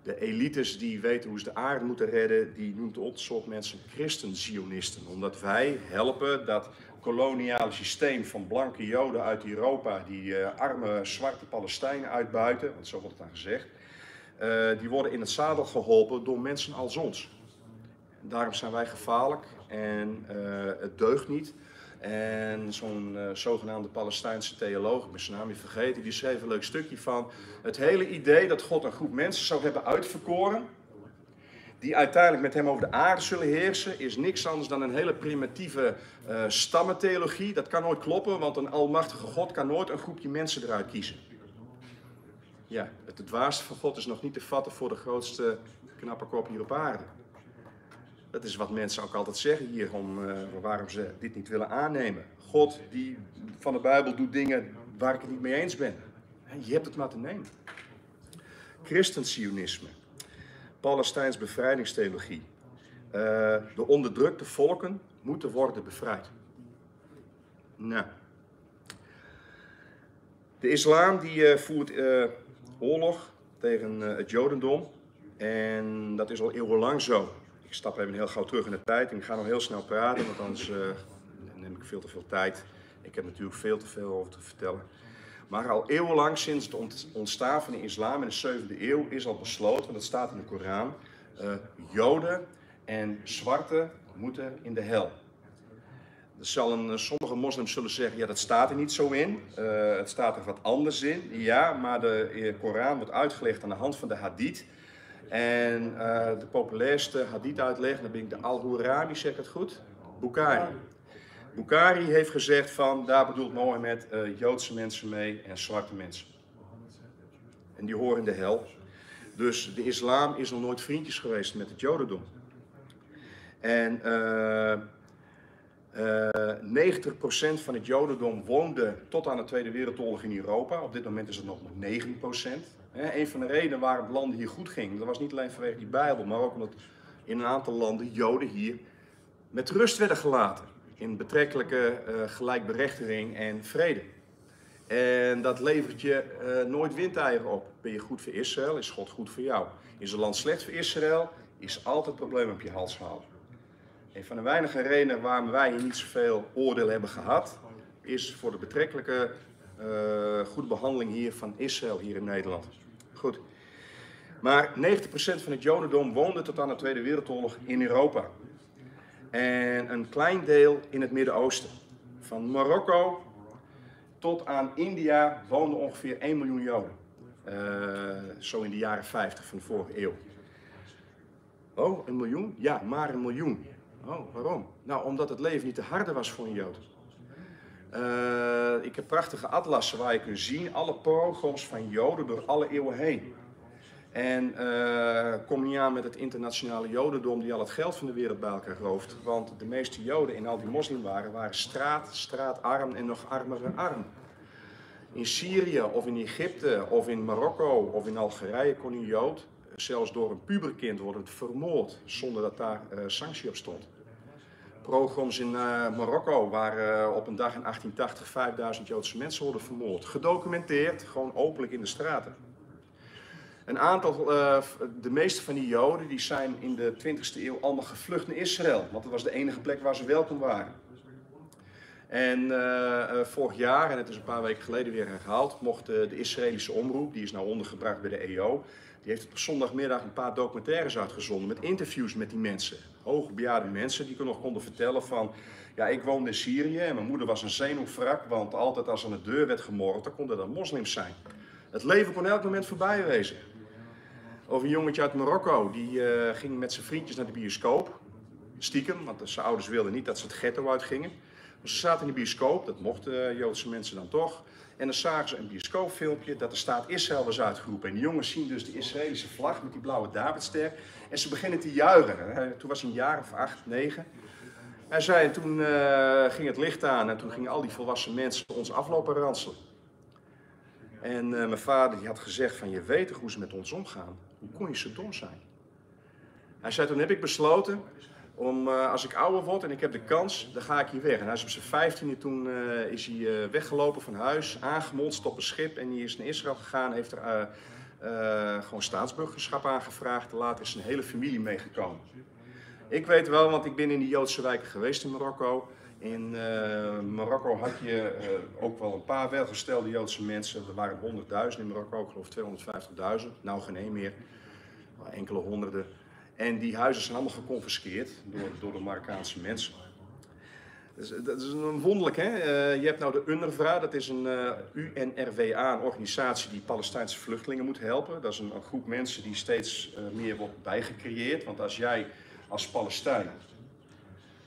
A: de elites die weten hoe ze de aarde moeten redden, die noemt ons soort mensen christen-zionisten. Omdat wij helpen dat koloniale systeem van blanke joden uit Europa, die uh, arme zwarte Palestijnen uitbuiten, want zo wordt het dan gezegd, uh, die worden in het zadel geholpen door mensen als ons. Daarom zijn wij gevaarlijk en uh, het deugt niet en zo'n uh, zogenaamde Palestijnse theoloog, ik ben zijn naam niet vergeten, die schreef een leuk stukje van het hele idee dat God een groep mensen zou hebben uitverkoren, die uiteindelijk met hem over de aarde zullen heersen, is niks anders dan een hele primitieve uh, stammentheologie. Dat kan nooit kloppen, want een almachtige God kan nooit een groepje mensen eruit kiezen. Ja, het dwaasste van God is nog niet te vatten voor de grootste knappe kop hier op aarde. Dat is wat mensen ook altijd zeggen hier, om, uh, waarom ze dit niet willen aannemen. God die van de Bijbel doet dingen waar ik het niet mee eens ben. Je hebt het maar te nemen. Christensionisme, Palestijns bevrijdingstheologie. Uh, de onderdrukte volken moeten worden bevrijd. Nou. De islam die uh, voert oorlog tegen het jodendom. En dat is al eeuwenlang zo. Ik stap even heel gauw terug in de tijd en ik ga nog heel snel praten, want anders uh, neem ik veel te veel tijd. Ik heb natuurlijk veel te veel over te vertellen. Maar al eeuwenlang, sinds het ontstaan van de islam in de 7e eeuw, is al besloten, dat staat in de Koran, uh, Joden en zwarten moeten in de hel. zal een, eh, sommige moslims zullen zeggen, ja dat staat er niet zo in. Het staat er wat anders in. Ja, maar de Koran wordt uitgelegd aan de hand van de hadith. En uh, de populairste hadith-uitleg, dan ben ik de Al-Hurani, zeg het goed? Bukhari. Bukhari heeft gezegd van, daar bedoelt Mohammed uh, Joodse mensen mee en zwarte mensen. En die horen de hel. Dus de islam is nog nooit vriendjes geweest met het jodendom. En uh, uh, 90% van het jodendom woonde tot aan de Tweede Wereldoorlog in Europa. Op dit moment is het nog 9%. Een van de redenen waarom het landen hier goed ging, dat was niet alleen vanwege die Bijbel, maar ook omdat in een aantal landen Joden hier met rust werden gelaten. In betrekkelijke uh, gelijkberechtiging en vrede. En dat levert je uh, nooit windeieren op. Ben je goed voor Israël, is God goed voor jou. Is een land slecht voor Israël, is altijd een probleem op je hals. Een van de weinige redenen waarom wij hier niet zoveel oordeel hebben gehad, is voor de betrekkelijke uh, goede behandeling hier van Israël hier in Nederland. Goed. Maar 90% van het Jodendom woonde tot aan de Tweede Wereldoorlog in Europa. En een klein deel in het Midden-Oosten. Van Marokko tot aan India woonden ongeveer 1 miljoen Joden. Uh, zo in de jaren 50 van de vorige eeuw. Oh, een miljoen? Ja, maar een miljoen. Oh, waarom? Nou, omdat het leven niet te harde was voor een Jood. Uh, ik heb prachtige atlassen waar je kunt zien alle pogroms van Joden door alle eeuwen heen. En uh, kom niet aan met het internationale Jodendom die al het geld van de wereld bij elkaar rooft. Want de meeste Joden in al die moslimwaren waren straat, straatarm en nog armer arm. In Syrië of in Egypte of in Marokko of in Algerije kon een Jood zelfs door een puberkind worden vermoord zonder dat daar sanctie op stond. Pogroms in uh, Marokko waar op een dag in 1880 5000 Joodse mensen worden vermoord. Gedocumenteerd, gewoon openlijk in de straten. Een aantal, uh, de meeste van die Joden, die zijn in de 20e eeuw allemaal gevlucht naar Israël. Want dat was de enige plek waar ze welkom waren. En vorig jaar, en het is een paar weken geleden weer herhaald, mocht de, de Israëlische omroep, die is nou ondergebracht bij de EO, die heeft op zondagmiddag een paar documentaires uitgezonden met interviews met die mensen. Hoogbejaarde mensen die nog konden vertellen van, ja ik woonde in Syrië en mijn moeder was een zenuwvrak, want altijd als er een deur werd gemorgeld, dan konden dat moslims zijn. Het leven kon elk moment voorbij wezen. Over een jongetje uit Marokko, die uh, ging met zijn vriendjes naar de bioscoop. Stiekem, want zijn ouders wilden niet dat ze het ghetto uitgingen. Dus ze zaten in de bioscoop, dat mochten Joodse mensen dan toch. En dan zagen ze een bioscoopfilmpje dat de staat Israël was uitgeroepen. En de jongens zien dus de Israëlische vlag met die blauwe Davidster. En ze beginnen te juichen. Toen was hij een jaar of acht, negen. Hij zei, en toen uh, ging het licht aan en toen gingen al die volwassen mensen ons aflopen ranselen. En uh, mijn vader die had gezegd van, je weet toch hoe ze met ons omgaan? Hoe kon je zo dom zijn? Hij zei, toen heb ik besloten om, uh, als ik ouder word en ik heb de kans, dan ga ik hier weg. En hij is op zijn vijftiende, toen uh, is hij uh, weggelopen van huis, aangemonst op een schip en die is naar Israël gegaan, heeft er gewoon staatsburgerschap aangevraagd. Later is zijn hele familie meegekomen. Ik weet wel, want ik ben in die Joodse wijken geweest in Marokko. In Marokko had je ook wel een paar welgestelde Joodse mensen. Er waren honderdduizend in Marokko, ik geloof 250.000. Nou geen één meer, maar enkele honderden. En die huizen zijn allemaal geconfiskeerd door, door de Marokkaanse mensen. Dus, dat is een wonderlijk, hè? Uh, je hebt nou de UNRWA, dat is een uh, UNRWA, een organisatie die Palestijnse vluchtelingen moet helpen. Dat is een, groep mensen die steeds meer wordt bijgecreëerd. Want als jij als Palestijn,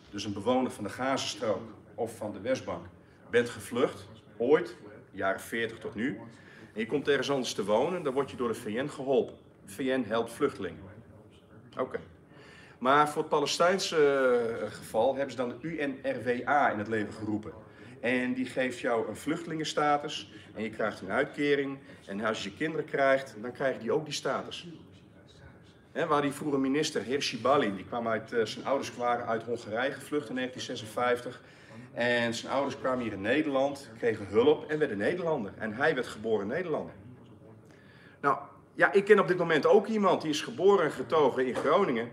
A: dus een bewoner van de Gazastrook of van de Westbank, bent gevlucht, ooit, jaren 40 tot nu, en je komt ergens anders te wonen, dan word je door de VN geholpen. VN helpt vluchtelingen. Oké. Maar voor het Palestijnse uh, geval hebben ze dan de UNRWA in het leven geroepen. En die geeft jou een vluchtelingenstatus en je krijgt een uitkering. En als je kinderen krijgt, dan krijgen die ook die status. Waar die vroeger minister Hirsi Bali, die kwam uit, uh, zijn ouders waren uit Hongarije gevlucht in 1956. En zijn ouders kwamen hier in Nederland, kregen hulp en werden Nederlander. En hij werd geboren Nederlander. Nou, ja, ik ken op dit moment ook iemand die is geboren en getogen in Groningen.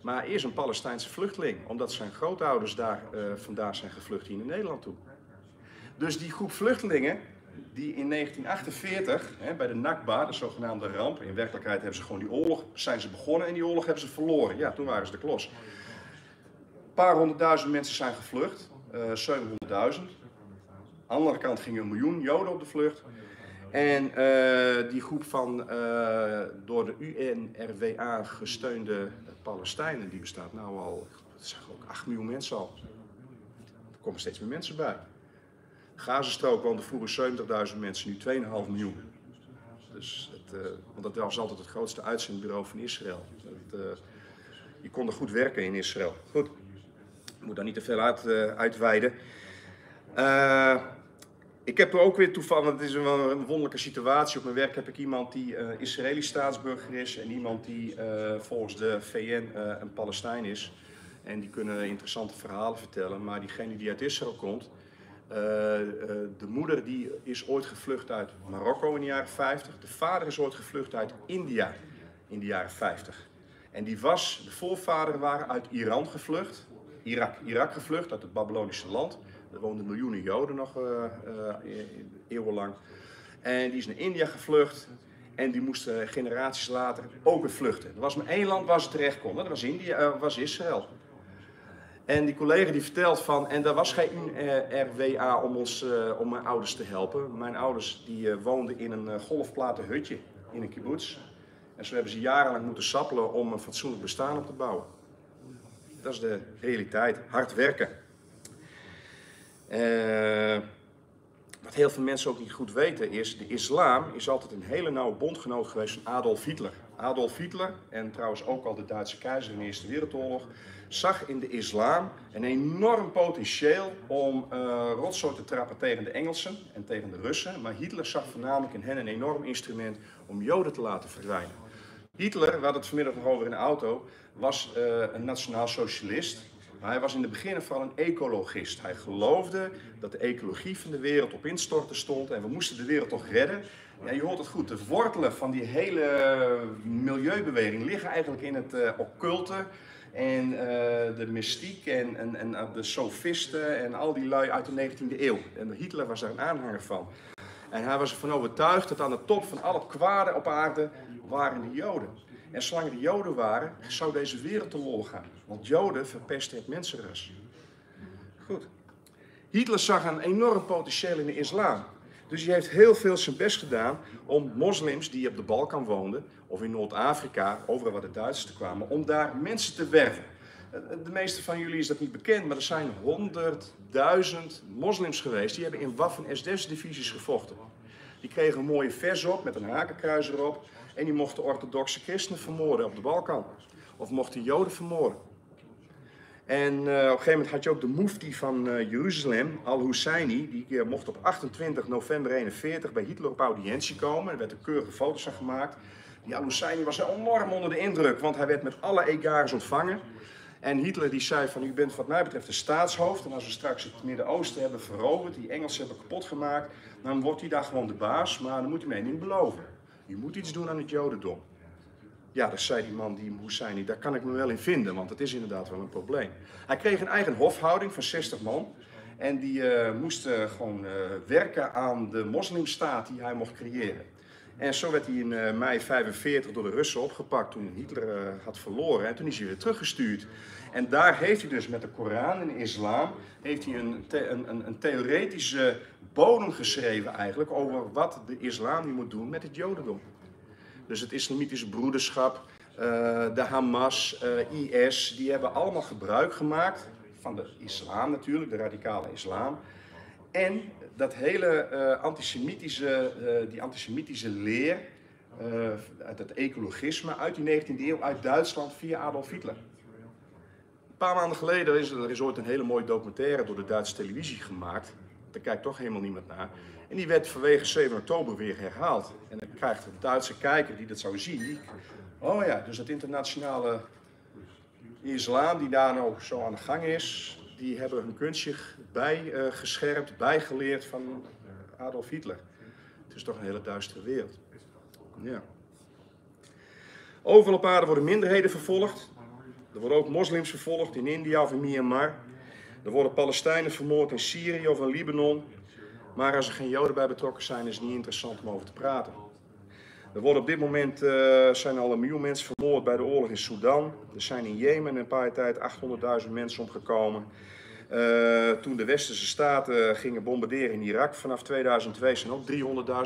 A: Maar is een Palestijnse vluchteling, omdat zijn grootouders daar uh, vandaan zijn gevlucht hier in Nederland toe. Dus die groep vluchtelingen, die in 1948, hè, bij de Nakba, de zogenaamde ramp, in werkelijkheid hebben ze gewoon die oorlog, zijn ze begonnen en die oorlog hebben ze verloren. Ja, toen waren ze de klos. Een paar honderdduizend mensen zijn gevlucht, uh, 700.000. Aan de andere kant gingen een miljoen Joden op de vlucht. En uh, die groep van uh, door de UNRWA gesteunde Palestijnen, die bestaat nou al, dat zijn ook 8 miljoen mensen al. Er komen steeds meer mensen bij. Gazastrook woonden vroeger 70.000 mensen, nu 2,5 miljoen. Dus het, uh, want dat was altijd het grootste uitzendbureau van Israël. Het, je kon er goed werken in Israël. Goed, ik moet daar niet te veel uit, uitweiden. Ik heb er ook weer toevallig, het is een, een wonderlijke situatie. Op mijn werk heb ik iemand die uh, Israëlisch staatsburger is en iemand die uh, volgens de VN uh, een Palestijn is. En die kunnen interessante verhalen vertellen. Maar diegene die uit Israël komt, de moeder die is ooit gevlucht uit Marokko in de jaren 50. De vader is ooit gevlucht uit India in de jaren 50. En die was, de voorvaderen waren uit Iran gevlucht Irak, Irak gevlucht, uit het Babylonische land. Er woonden miljoenen Joden nog uh, eeuwenlang. En die is naar India gevlucht. En die moesten generaties later ook weer vluchten. Er was maar één land waar ze terecht konden. Dat was, India, was Israël. En die collega die vertelt van, en er was geen RWA om, ons, om mijn ouders te helpen. Mijn ouders die woonden in een golfplaten hutje in een kibbutz. En zo hebben ze jarenlang moeten sappelen om een fatsoenlijk bestaan op te bouwen. Dat is de realiteit. Hard werken. Uh, wat heel veel mensen ook niet goed weten is, de islam is altijd een hele nauwe bondgenoot geweest van Adolf Hitler. Adolf Hitler, en trouwens ook al de Duitse keizer in de Eerste Wereldoorlog, zag in de islam een enorm potentieel om uh, rotzooi te trappen tegen de Engelsen en tegen de Russen. Maar Hitler zag voornamelijk in hen een enorm instrument om Joden te laten verdwijnen. Hitler, we het vanmiddag nog over in de auto, was uh, een nationaal socialist. Hij was in het begin vooral een ecologist. Hij geloofde dat de ecologie van de wereld op instorten stond en we moesten de wereld toch redden. Ja, je hoort het goed, de wortelen van die hele milieubeweging liggen eigenlijk in het uh, occulte en uh, de mystiek en, en, en de sofisten en al die lui uit de 19e eeuw. En Hitler was daar een aanhanger van. En hij was ervan overtuigd dat aan de top van al het kwade op aarde waren de Joden. En zolang er Joden waren, zou deze wereld te lol gaan. Want Joden verpesten het mensenras. Goed. Hitler zag een enorm potentieel in de islam. Dus hij heeft heel veel zijn best gedaan om moslims die op de Balkan woonden, of in Noord-Afrika, overal waar de Duitsers kwamen, om daar mensen te werven. De meeste van jullie is dat niet bekend, maar er zijn honderdduizend moslims geweest die hebben in Waffen-SS-divisies gevochten. Die kregen een mooie vers op met een hakenkruis erop en die mochten orthodoxe christenen vermoorden op de Balkan. Of mochten joden vermoorden. En uh, op een gegeven moment had je ook de mufti van uh, Jeruzalem, Al-Husseini, die uh, mocht op 28 november 41 bij Hitler op audiëntie komen. Er werden keurige foto's van gemaakt. Die Al-Husseini was enorm onder de indruk, want hij werd met alle egaars ontvangen. En Hitler die zei van, u bent wat mij betreft de staatshoofd. En als we straks het Midden-Oosten hebben veroverd, die Engelsen hebben kapot gemaakt, dan wordt hij daar gewoon de baas. Maar dan moet u mij niet beloven. Je moet iets doen aan het Jodendom. Ja, dat zei die man, die Husseini, daar kan ik me wel in vinden, want het is inderdaad wel een probleem. Hij kreeg een eigen hofhouding van 60 man. En die uh, moest uh, gewoon uh, werken aan de moslimstaat die hij mocht creëren. En zo werd hij in mei 45 door de Russen opgepakt toen Hitler had verloren. En toen is hij weer teruggestuurd. En daar heeft hij dus met de Koran en de islam heeft hij een, een, een, theoretische bodem geschreven eigenlijk over wat de islam nu moet doen met het jodendom. Dus het islamitische broederschap, uh, de Hamas, uh, IS, die hebben allemaal gebruik gemaakt van de islam natuurlijk, de radicale islam. En dat hele uh, antisemitische, die antisemitische leer uit het ecologisme uit die 19e eeuw uit Duitsland via Adolf Hitler. Een paar maanden geleden is er is ooit een hele mooie documentaire door de Duitse televisie gemaakt. Daar kijkt toch helemaal niemand naar. En die werd vanwege 7 oktober weer herhaald. En dan krijgt de Duitse kijker die dat zou zien, die, oh ja, dus dat internationale islam die daar nou zo aan de gang is, die hebben hun kunstje bijgescherpt, uh, bijgeleerd van Adolf Hitler. Het is toch een hele duistere wereld. Ja. Overal op aarde worden minderheden vervolgd. Er worden ook moslims vervolgd in India of in Myanmar. Er worden Palestijnen vermoord in Syrië of in Libanon. Maar als er geen Joden bij betrokken zijn, is het niet interessant om over te praten. Er worden op dit moment uh, zijn al een miljoen mensen vermoord bij de oorlog in Sudan. Er zijn in Jemen een paar tijd 800.000 mensen omgekomen. Uh, toen de westerse staten gingen bombarderen in Irak vanaf 2002 zijn ook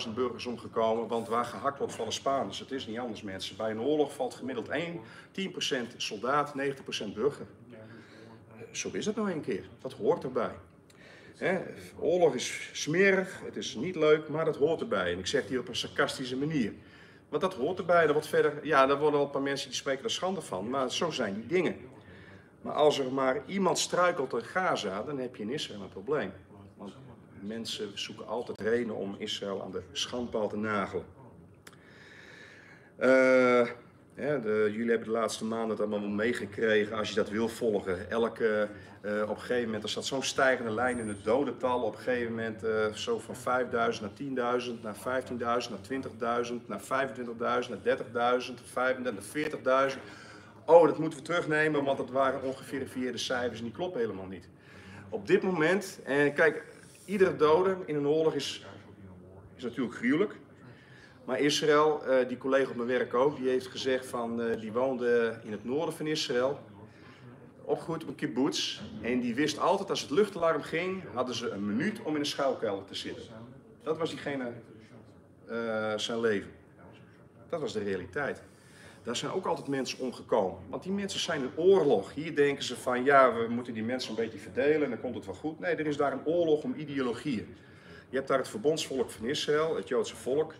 A: 300.000 burgers omgekomen. Want waar gehakt wordt vallen Spaanders. Het is niet anders mensen. Bij een oorlog valt gemiddeld 1, 10% soldaat, 90% burger. Zo is het nou een keer. Dat hoort erbij. Oorlog is smerig, het is niet leuk, maar dat hoort erbij. En ik zeg hier op een sarcastische manier. Want dat hoort erbij. Er wordt verder, ja, daar worden wel een paar mensen die spreken er schande van, maar zo zijn die dingen. Maar als er maar iemand struikelt in Gaza, dan heb je in Israël een probleem. Want mensen zoeken altijd redenen om Israël aan de schandpaal te nagelen. Ja, de, jullie hebben de laatste maanden het allemaal meegekregen als je dat wil volgen. Elke, uh, op een gegeven moment, er staat zo'n stijgende lijn in het dodental. Op een gegeven moment uh, zo van 5.000 naar 10.000, naar 15.000, naar 20.000, naar 25.000, naar 30.000, naar 35.000, naar 40.000. oh, dat moeten we terugnemen, want dat waren ongeverifieerde cijfers en die kloppen helemaal niet. Op dit moment, en kijk, iedere dode in een oorlog is, is natuurlijk gruwelijk. Maar Israël, uh, die collega op mijn werk ook, die heeft gezegd van, die woonde in het noorden van Israël, opgegroeid op een kibbutz. En die wist altijd, als het luchtalarm ging, hadden ze een minuut om in een schuilkelder te zitten. Dat was diegene uh, zijn leven. Dat was de realiteit. Daar zijn ook altijd mensen omgekomen. Want die mensen zijn in oorlog. Hier denken ze van, ja, we moeten die mensen een beetje verdelen en dan komt het wel goed. Nee, er is daar een oorlog om ideologieën. Je hebt daar het verbondsvolk van Israël, het Joodse volk.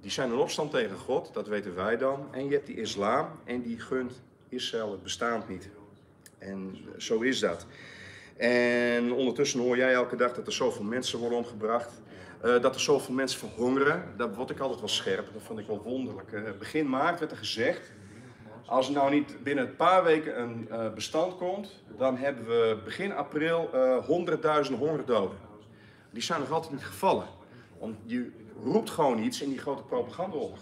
A: Die zijn in opstand tegen God, dat weten wij dan. En je hebt die islam en die gunt Israël het bestaand niet. En zo is dat. En ondertussen hoor jij elke dag dat er zoveel mensen worden omgebracht. Uh, dat er zoveel mensen verhongeren, daar word ik altijd wel scherp. Dat vond ik wel wonderlijk. Uh, begin maart werd er gezegd, als er nou niet binnen een paar weken een uh, bestand komt, dan hebben we begin april honderdduizenden hongerdoden. Die zijn nog altijd niet gevallen. Want je roept gewoon iets in die grote propagandaoorlog.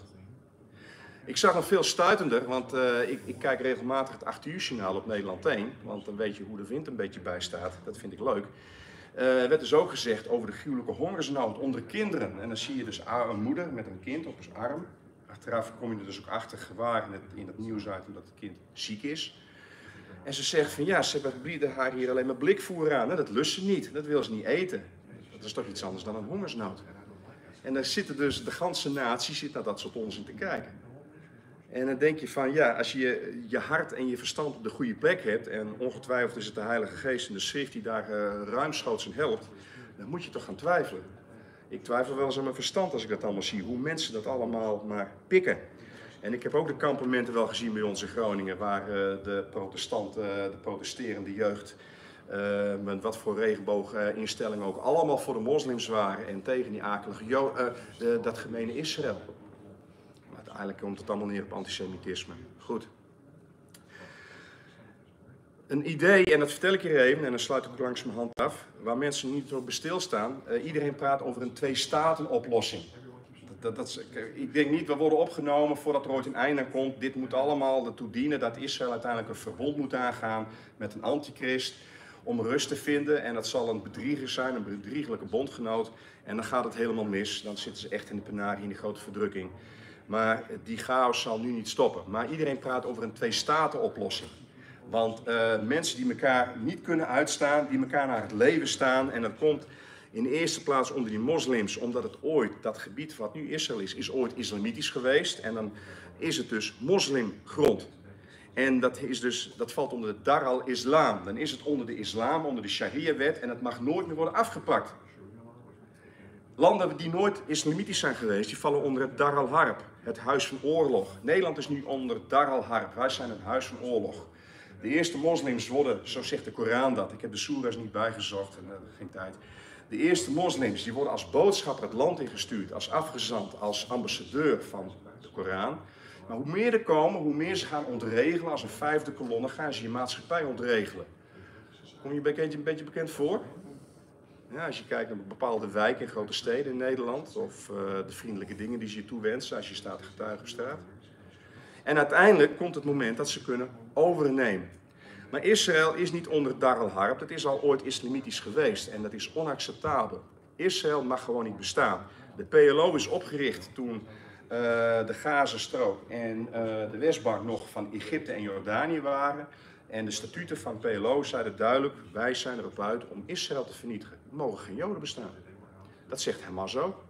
A: Ik zag nog veel stuitender, want ik, ik, kijk regelmatig het 8 uur op Nederland 1. Want dan weet je hoe de wind een beetje bij staat. Dat vind ik leuk. Uh, werd dus ook gezegd over de gruwelijke hongersnood onder kinderen. En dan zie je dus een moeder met een kind op zijn arm. Achteraf kom je er dus ook achter gewaar in het, in het nieuws uit omdat het kind ziek is. En ze zegt van ja, ze bieden haar hier alleen maar blikvoer aan. Dat lust ze niet, dat wil ze niet eten. Dat is toch iets anders dan een hongersnood. En daar zitten dus, de ganse natie zit naar dat soort onzin te kijken. En dan denk je van ja, als je je hart en je verstand op de goede plek hebt, en ongetwijfeld is het de Heilige Geest en de Schrift die daar uh, ruimschoots in helpt, dan moet je toch gaan twijfelen. Ik twijfel wel eens aan mijn verstand als ik dat allemaal zie, hoe mensen dat allemaal maar pikken. En ik heb ook de kampementen wel gezien bij ons in Groningen, waar uh, de protestanten, uh, de protesterende jeugd, met wat voor regenbooginstellingen ook, allemaal voor de moslims waren en tegen die akelige, dat gemene Israël. Eigenlijk komt het allemaal neer op antisemitisme. Goed. Een idee, en dat vertel ik hier even, en dan sluit ik langs mijn hand af, waar mensen niet op stilstaan. Uh, iedereen praat over een twee-staten-oplossing. Dat, dat, dat, ik denk niet, we worden opgenomen voordat er ooit een einde komt. Dit moet allemaal ertoe dienen dat Israël uiteindelijk een verbond moet aangaan met een antichrist om rust te vinden. En dat zal een bedrieger zijn, een bedriegelijke bondgenoot. En dan gaat het helemaal mis. Dan zitten ze echt in de penarie, in de grote verdrukking. Maar die chaos zal nu niet stoppen. Maar iedereen praat over een twee-staten-oplossing. Want uh, mensen die elkaar niet kunnen uitstaan, die elkaar naar het leven staan. En dat komt in de eerste plaats onder die moslims, omdat het ooit, dat gebied wat nu Israël is, is ooit islamitisch geweest. En dan is het dus moslimgrond. En dat, is dus, dat valt onder de Dar al-Islam. Dan is het onder de islam, onder de Sharia-wet en het mag nooit meer worden afgepakt. Landen die nooit islamitisch zijn geweest, die vallen onder het Dar al-Harb het huis van oorlog. Nederland is nu onder Dar al-Harb. Wij zijn een huis van oorlog. De eerste moslims worden, zo zegt de Koran dat. Ik heb de soeras niet bijgezocht en uh, geen tijd. De eerste moslims die worden als boodschapper het land ingestuurd, als afgezant, als ambassadeur van de Koran. Maar hoe meer er komen, hoe meer ze gaan ontregelen. Als een vijfde kolonne gaan ze je maatschappij ontregelen. Kom je een beetje bekend voor? Als je kijkt naar bepaalde wijken in grote steden in Nederland, of uh, de vriendelijke dingen die ze je toewensen als je staat getuige staat. En uiteindelijk komt het moment dat ze kunnen overnemen. Maar Israël is niet onder Dar al-Harb, het is al ooit islamitisch geweest en dat is onacceptabel. Israël mag gewoon niet bestaan. De PLO is opgericht toen uh, de Gazastrook en uh, de Westbank nog van Egypte en Jordanië waren. En de statuten van PLO zeiden duidelijk, wij zijn erop uit om Israël te vernietigen. Er mogen geen Joden bestaan. Dat zegt Hamas ook.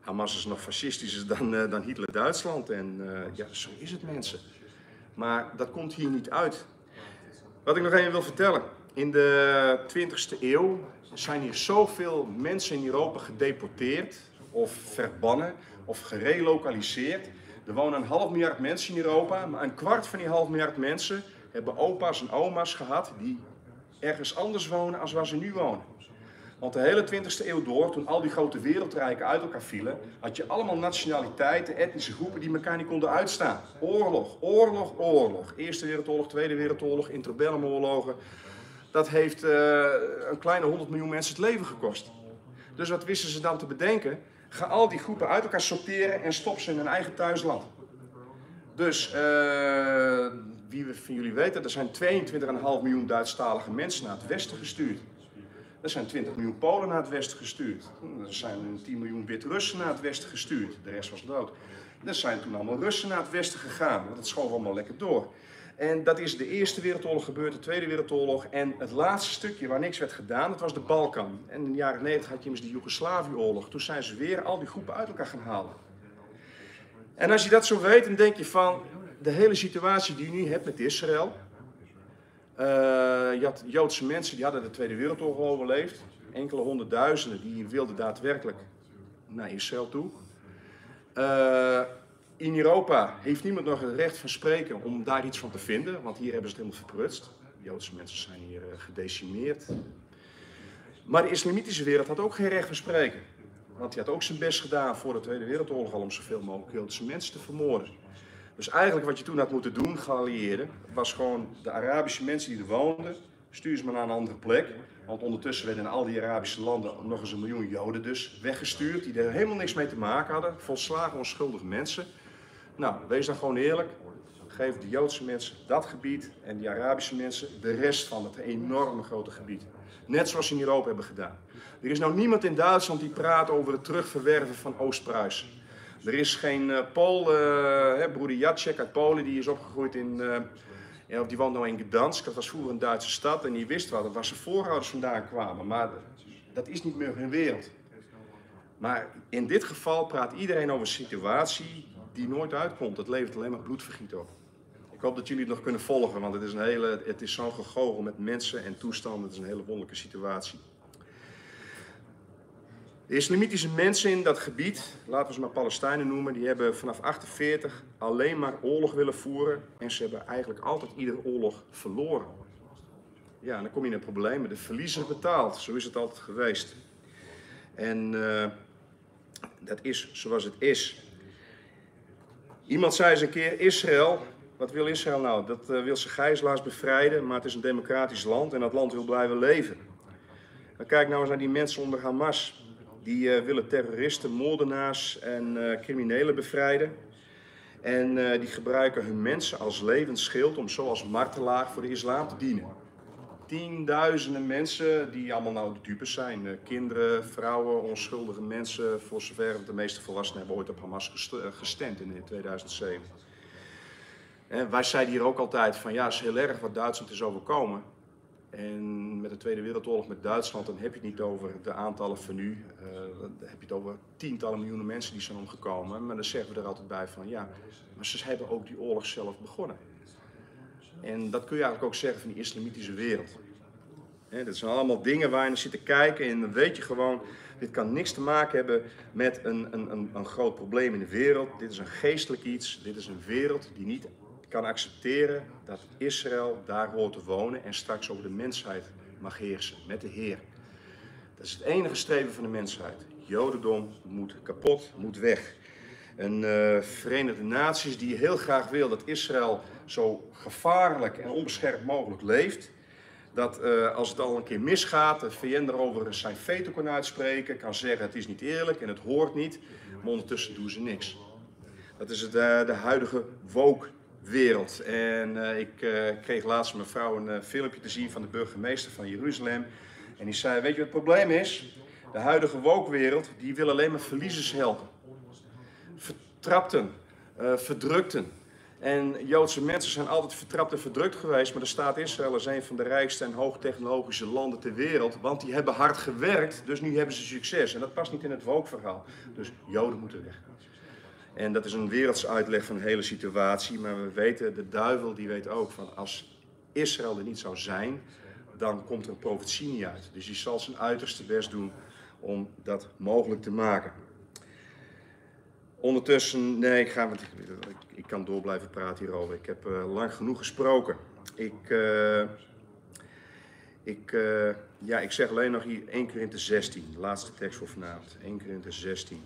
A: Hamas is nog fascistischer dan, uh, dan Hitler-Duitsland. En uh, ja, zo is het mensen. Maar dat komt hier niet uit. Wat ik nog even wil vertellen. In de 20e eeuw zijn hier zoveel mensen in Europa gedeporteerd of verbannen of gerelokaliseerd. Er wonen een half miljard mensen in Europa, maar een kwart van die half miljard mensen hebben opa's en oma's gehad die ergens anders wonen als waar ze nu wonen. Want de hele 20e eeuw door, toen al die grote wereldrijken uit elkaar vielen, had je allemaal nationaliteiten, etnische groepen die elkaar niet konden uitstaan. Oorlog, oorlog, oorlog. Eerste Wereldoorlog, Tweede Wereldoorlog, interbellumoorlogen. Dat heeft uh, een kleine 100 miljoen mensen het leven gekost. Dus wat wisten ze dan te bedenken? Ga al die groepen uit elkaar sorteren en stop ze in hun eigen thuisland. Dus uh, wie van jullie weten, er zijn 22,5 miljoen Duitsstalige mensen naar het westen gestuurd. Er zijn 20 miljoen Polen naar het westen gestuurd. Er zijn 10 miljoen Wit-Russen naar het westen gestuurd. De rest was dood. Er zijn toen allemaal Russen naar het westen gegaan. Want het schoof allemaal lekker door. En dat is de Eerste Wereldoorlog gebeurd, de Tweede Wereldoorlog. En het laatste stukje waar niks werd gedaan, dat was de Balkan. En in de jaren 90 had je immers de Joegoslavië-oorlog. Toen zijn ze weer al die groepen uit elkaar gaan halen. En als je dat zo weet, dan denk je van de hele situatie die je nu hebt met Israël. Uh, je had Joodse mensen die hadden de Tweede Wereldoorlog overleefd. Enkele honderdduizenden die wilden daadwerkelijk naar Israël toe. Uh, in Europa heeft niemand nog het recht van spreken om daar iets van te vinden, want hier hebben ze het helemaal verprutst. Joodse mensen zijn hier uh, gedecimeerd. Maar de islamitische wereld had ook geen recht van spreken. Want die had ook zijn best gedaan voor de Tweede Wereldoorlog al om zoveel mogelijk Joodse mensen te vermoorden. Dus eigenlijk wat je toen had moeten doen, geallieerden, was gewoon de Arabische mensen die er woonden, stuur ze maar naar een andere plek. Want ondertussen werden in al die Arabische landen nog eens een miljoen Joden dus weggestuurd, die er helemaal niks mee te maken hadden. Volslagen onschuldige mensen. Nou, wees dan gewoon eerlijk. Geef de Joodse mensen dat gebied en die Arabische mensen de rest van het enorme grote gebied. Net zoals ze in Europa hebben gedaan. Er is nou niemand in Duitsland die praat over het terugverwerven van Oost-Pruisen. Er is geen uh, Pool, uh, broeder Jacek uit Polen, die is opgegroeid in, uh, ja, die woont nou in Gdansk, dat was vroeger een Duitse stad en die wist wel waar zijn voorouders vandaan kwamen. Maar dat is niet meer hun wereld. Maar in dit geval praat iedereen over een situatie die nooit uitkomt. Het levert alleen maar bloedvergiet op. Ik hoop dat jullie het nog kunnen volgen, want het is, een hele, het is zo'n gegogel met mensen en toestanden. Het is een hele wonderlijke situatie. De islamitische mensen in dat gebied, laten we ze maar Palestijnen noemen, die hebben vanaf 48 alleen maar oorlog willen voeren. En ze hebben eigenlijk altijd iedere oorlog verloren. Ja, dan kom je in een probleem. De verliezer betaalt. Zo is het altijd geweest. En uh, dat is zoals het is. Iemand zei eens een keer, Israël, wat wil Israël nou? Dat uh, wil zijn gijzelaars bevrijden, maar het is een democratisch land en dat land wil blijven leven. Dan kijk nou eens naar die mensen onder Hamas. Die uh, willen terroristen, moordenaars en uh, criminelen bevrijden. En die gebruiken hun mensen als levensschild om zo als martelaar voor de islam te dienen. Tienduizenden mensen die allemaal nou de types zijn. kinderen, vrouwen, onschuldige mensen, voor zover de meeste volwassenen hebben ooit op Hamas gestemd in 2007. En wij zeiden hier ook altijd van ja, het is heel erg wat Duitsland is overkomen. En met de Tweede Wereldoorlog met Duitsland, dan heb je het niet over de aantallen van nu. Uh, dan heb je het over tientallen miljoenen mensen die zijn omgekomen. Maar dan zeggen we er altijd bij van ja, maar ze hebben ook die oorlog zelf begonnen. En dat kun je eigenlijk ook zeggen van die islamitische wereld. He, dat zijn allemaal dingen waar je naar zit te kijken en dan weet je gewoon, dit kan niks te maken hebben met een, een, een, een groot probleem in de wereld. Dit is een geestelijk iets, dit is een wereld die niet kan accepteren dat Israël daar hoort te wonen en straks over de mensheid mag heersen met de Heer. Dat is het enige streven van de mensheid. Jodendom moet kapot, moet weg. Een uh, Verenigde Naties die heel graag wil dat Israël zo gevaarlijk en onbeschermd mogelijk leeft. Dat uh, als het al een keer misgaat, de VN daarover zijn veto kan uitspreken, kan zeggen het is niet eerlijk en het hoort niet. Maar ondertussen doen ze niks. Dat is het, uh, de huidige woke wereld. En uh, ik uh, kreeg laatst mijn vrouw een uh, filmpje te zien van de burgemeester van Jeruzalem. En die zei, weet je wat het probleem is? De huidige wokwereld, die wil alleen maar verliezers helpen. Vertrapten, verdrukten. En Joodse mensen zijn altijd vertrapt en verdrukt geweest, maar de staat Israël is een van de rijkste en hoogtechnologische landen ter wereld, want die hebben hard gewerkt, dus nu hebben ze succes. En dat past niet in het wokverhaal. Dus Joden moeten weg. En dat is een wereldse uitleg van de hele situatie. Maar we weten, de duivel die weet ook van als Israël er niet zou zijn, dan komt er een profetie niet uit. Dus die zal zijn uiterste best doen om dat mogelijk te maken. Ondertussen, nee, ik, ga, ik, ik kan door blijven praten hierover. Ik heb uh, lang genoeg gesproken. Ik, uh, ik, uh, ja, ik zeg alleen nog hier 1 keer in de 16, de laatste tekst voor vanavond. 1 keer in de 16.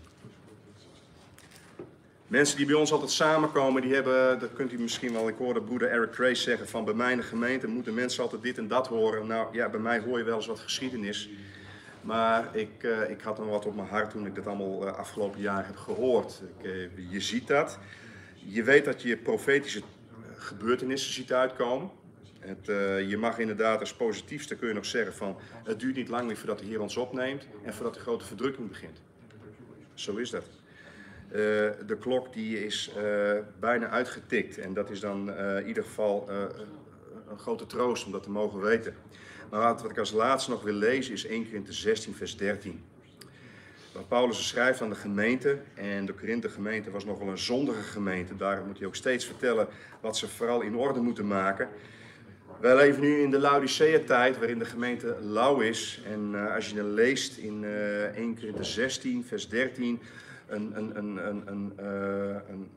A: Mensen die bij ons altijd samenkomen, die hebben, dat kunt u misschien wel, ik hoorde broeder Eric Trace zeggen van bij mij in de gemeente moeten mensen altijd dit en dat horen. Nou ja, bij mij hoor je wel eens wat geschiedenis. Maar ik, uh, ik had nog wat op mijn hart toen ik dat allemaal uh, afgelopen jaar heb gehoord. Ik, uh, je ziet dat. Je weet dat je profetische gebeurtenissen ziet uitkomen. Het, je mag inderdaad als positiefste kun je nog zeggen van het duurt niet lang meer voordat de Heer ons opneemt en voordat de grote verdrukking begint. Zo is dat. Uh, de klok die is uh, bijna uitgetikt en dat is dan in ieder geval een grote troost om dat te mogen weten. Maar wat ik als laatste nog wil lezen is 1 Korinthe 16 vers 13. Waar Paulus schrijft aan de gemeente, en de Korinthe gemeente was nogal een zondige gemeente, daar moet hij ook steeds vertellen wat ze vooral in orde moeten maken. Wij leven nu in de Laodicea-tijd, waarin de gemeente lauw is. En als je dan leest in uh, 1 Korinthe 16, vers 13, een, een, een, uh, een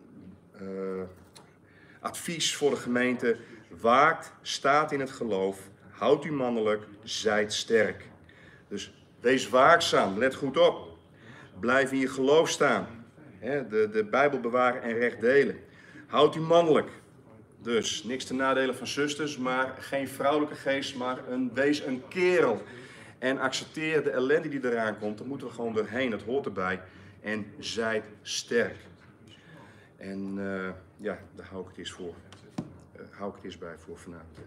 A: advies voor de gemeente. Waakt, staat in het geloof, houd u mannelijk, zijt sterk. Dus wees waakzaam, let goed op. Blijf in je geloof staan. de, de Bijbel bewaren en recht delen. Houd u mannelijk. Dus niks te nadelen van zusters, maar geen vrouwelijke geest, maar een, wees een kerel. En accepteer de ellende die eraan komt. Daar moeten we gewoon doorheen, dat hoort erbij. En zijt sterk. En uh, ja, daar hou ik het eens voor. Uh, hou ik het eens bij voor vanavond.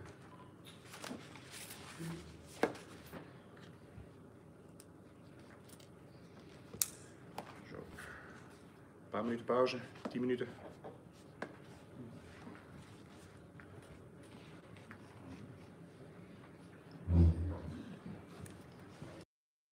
A: Zo. Een paar minuten pauze, tien minuten.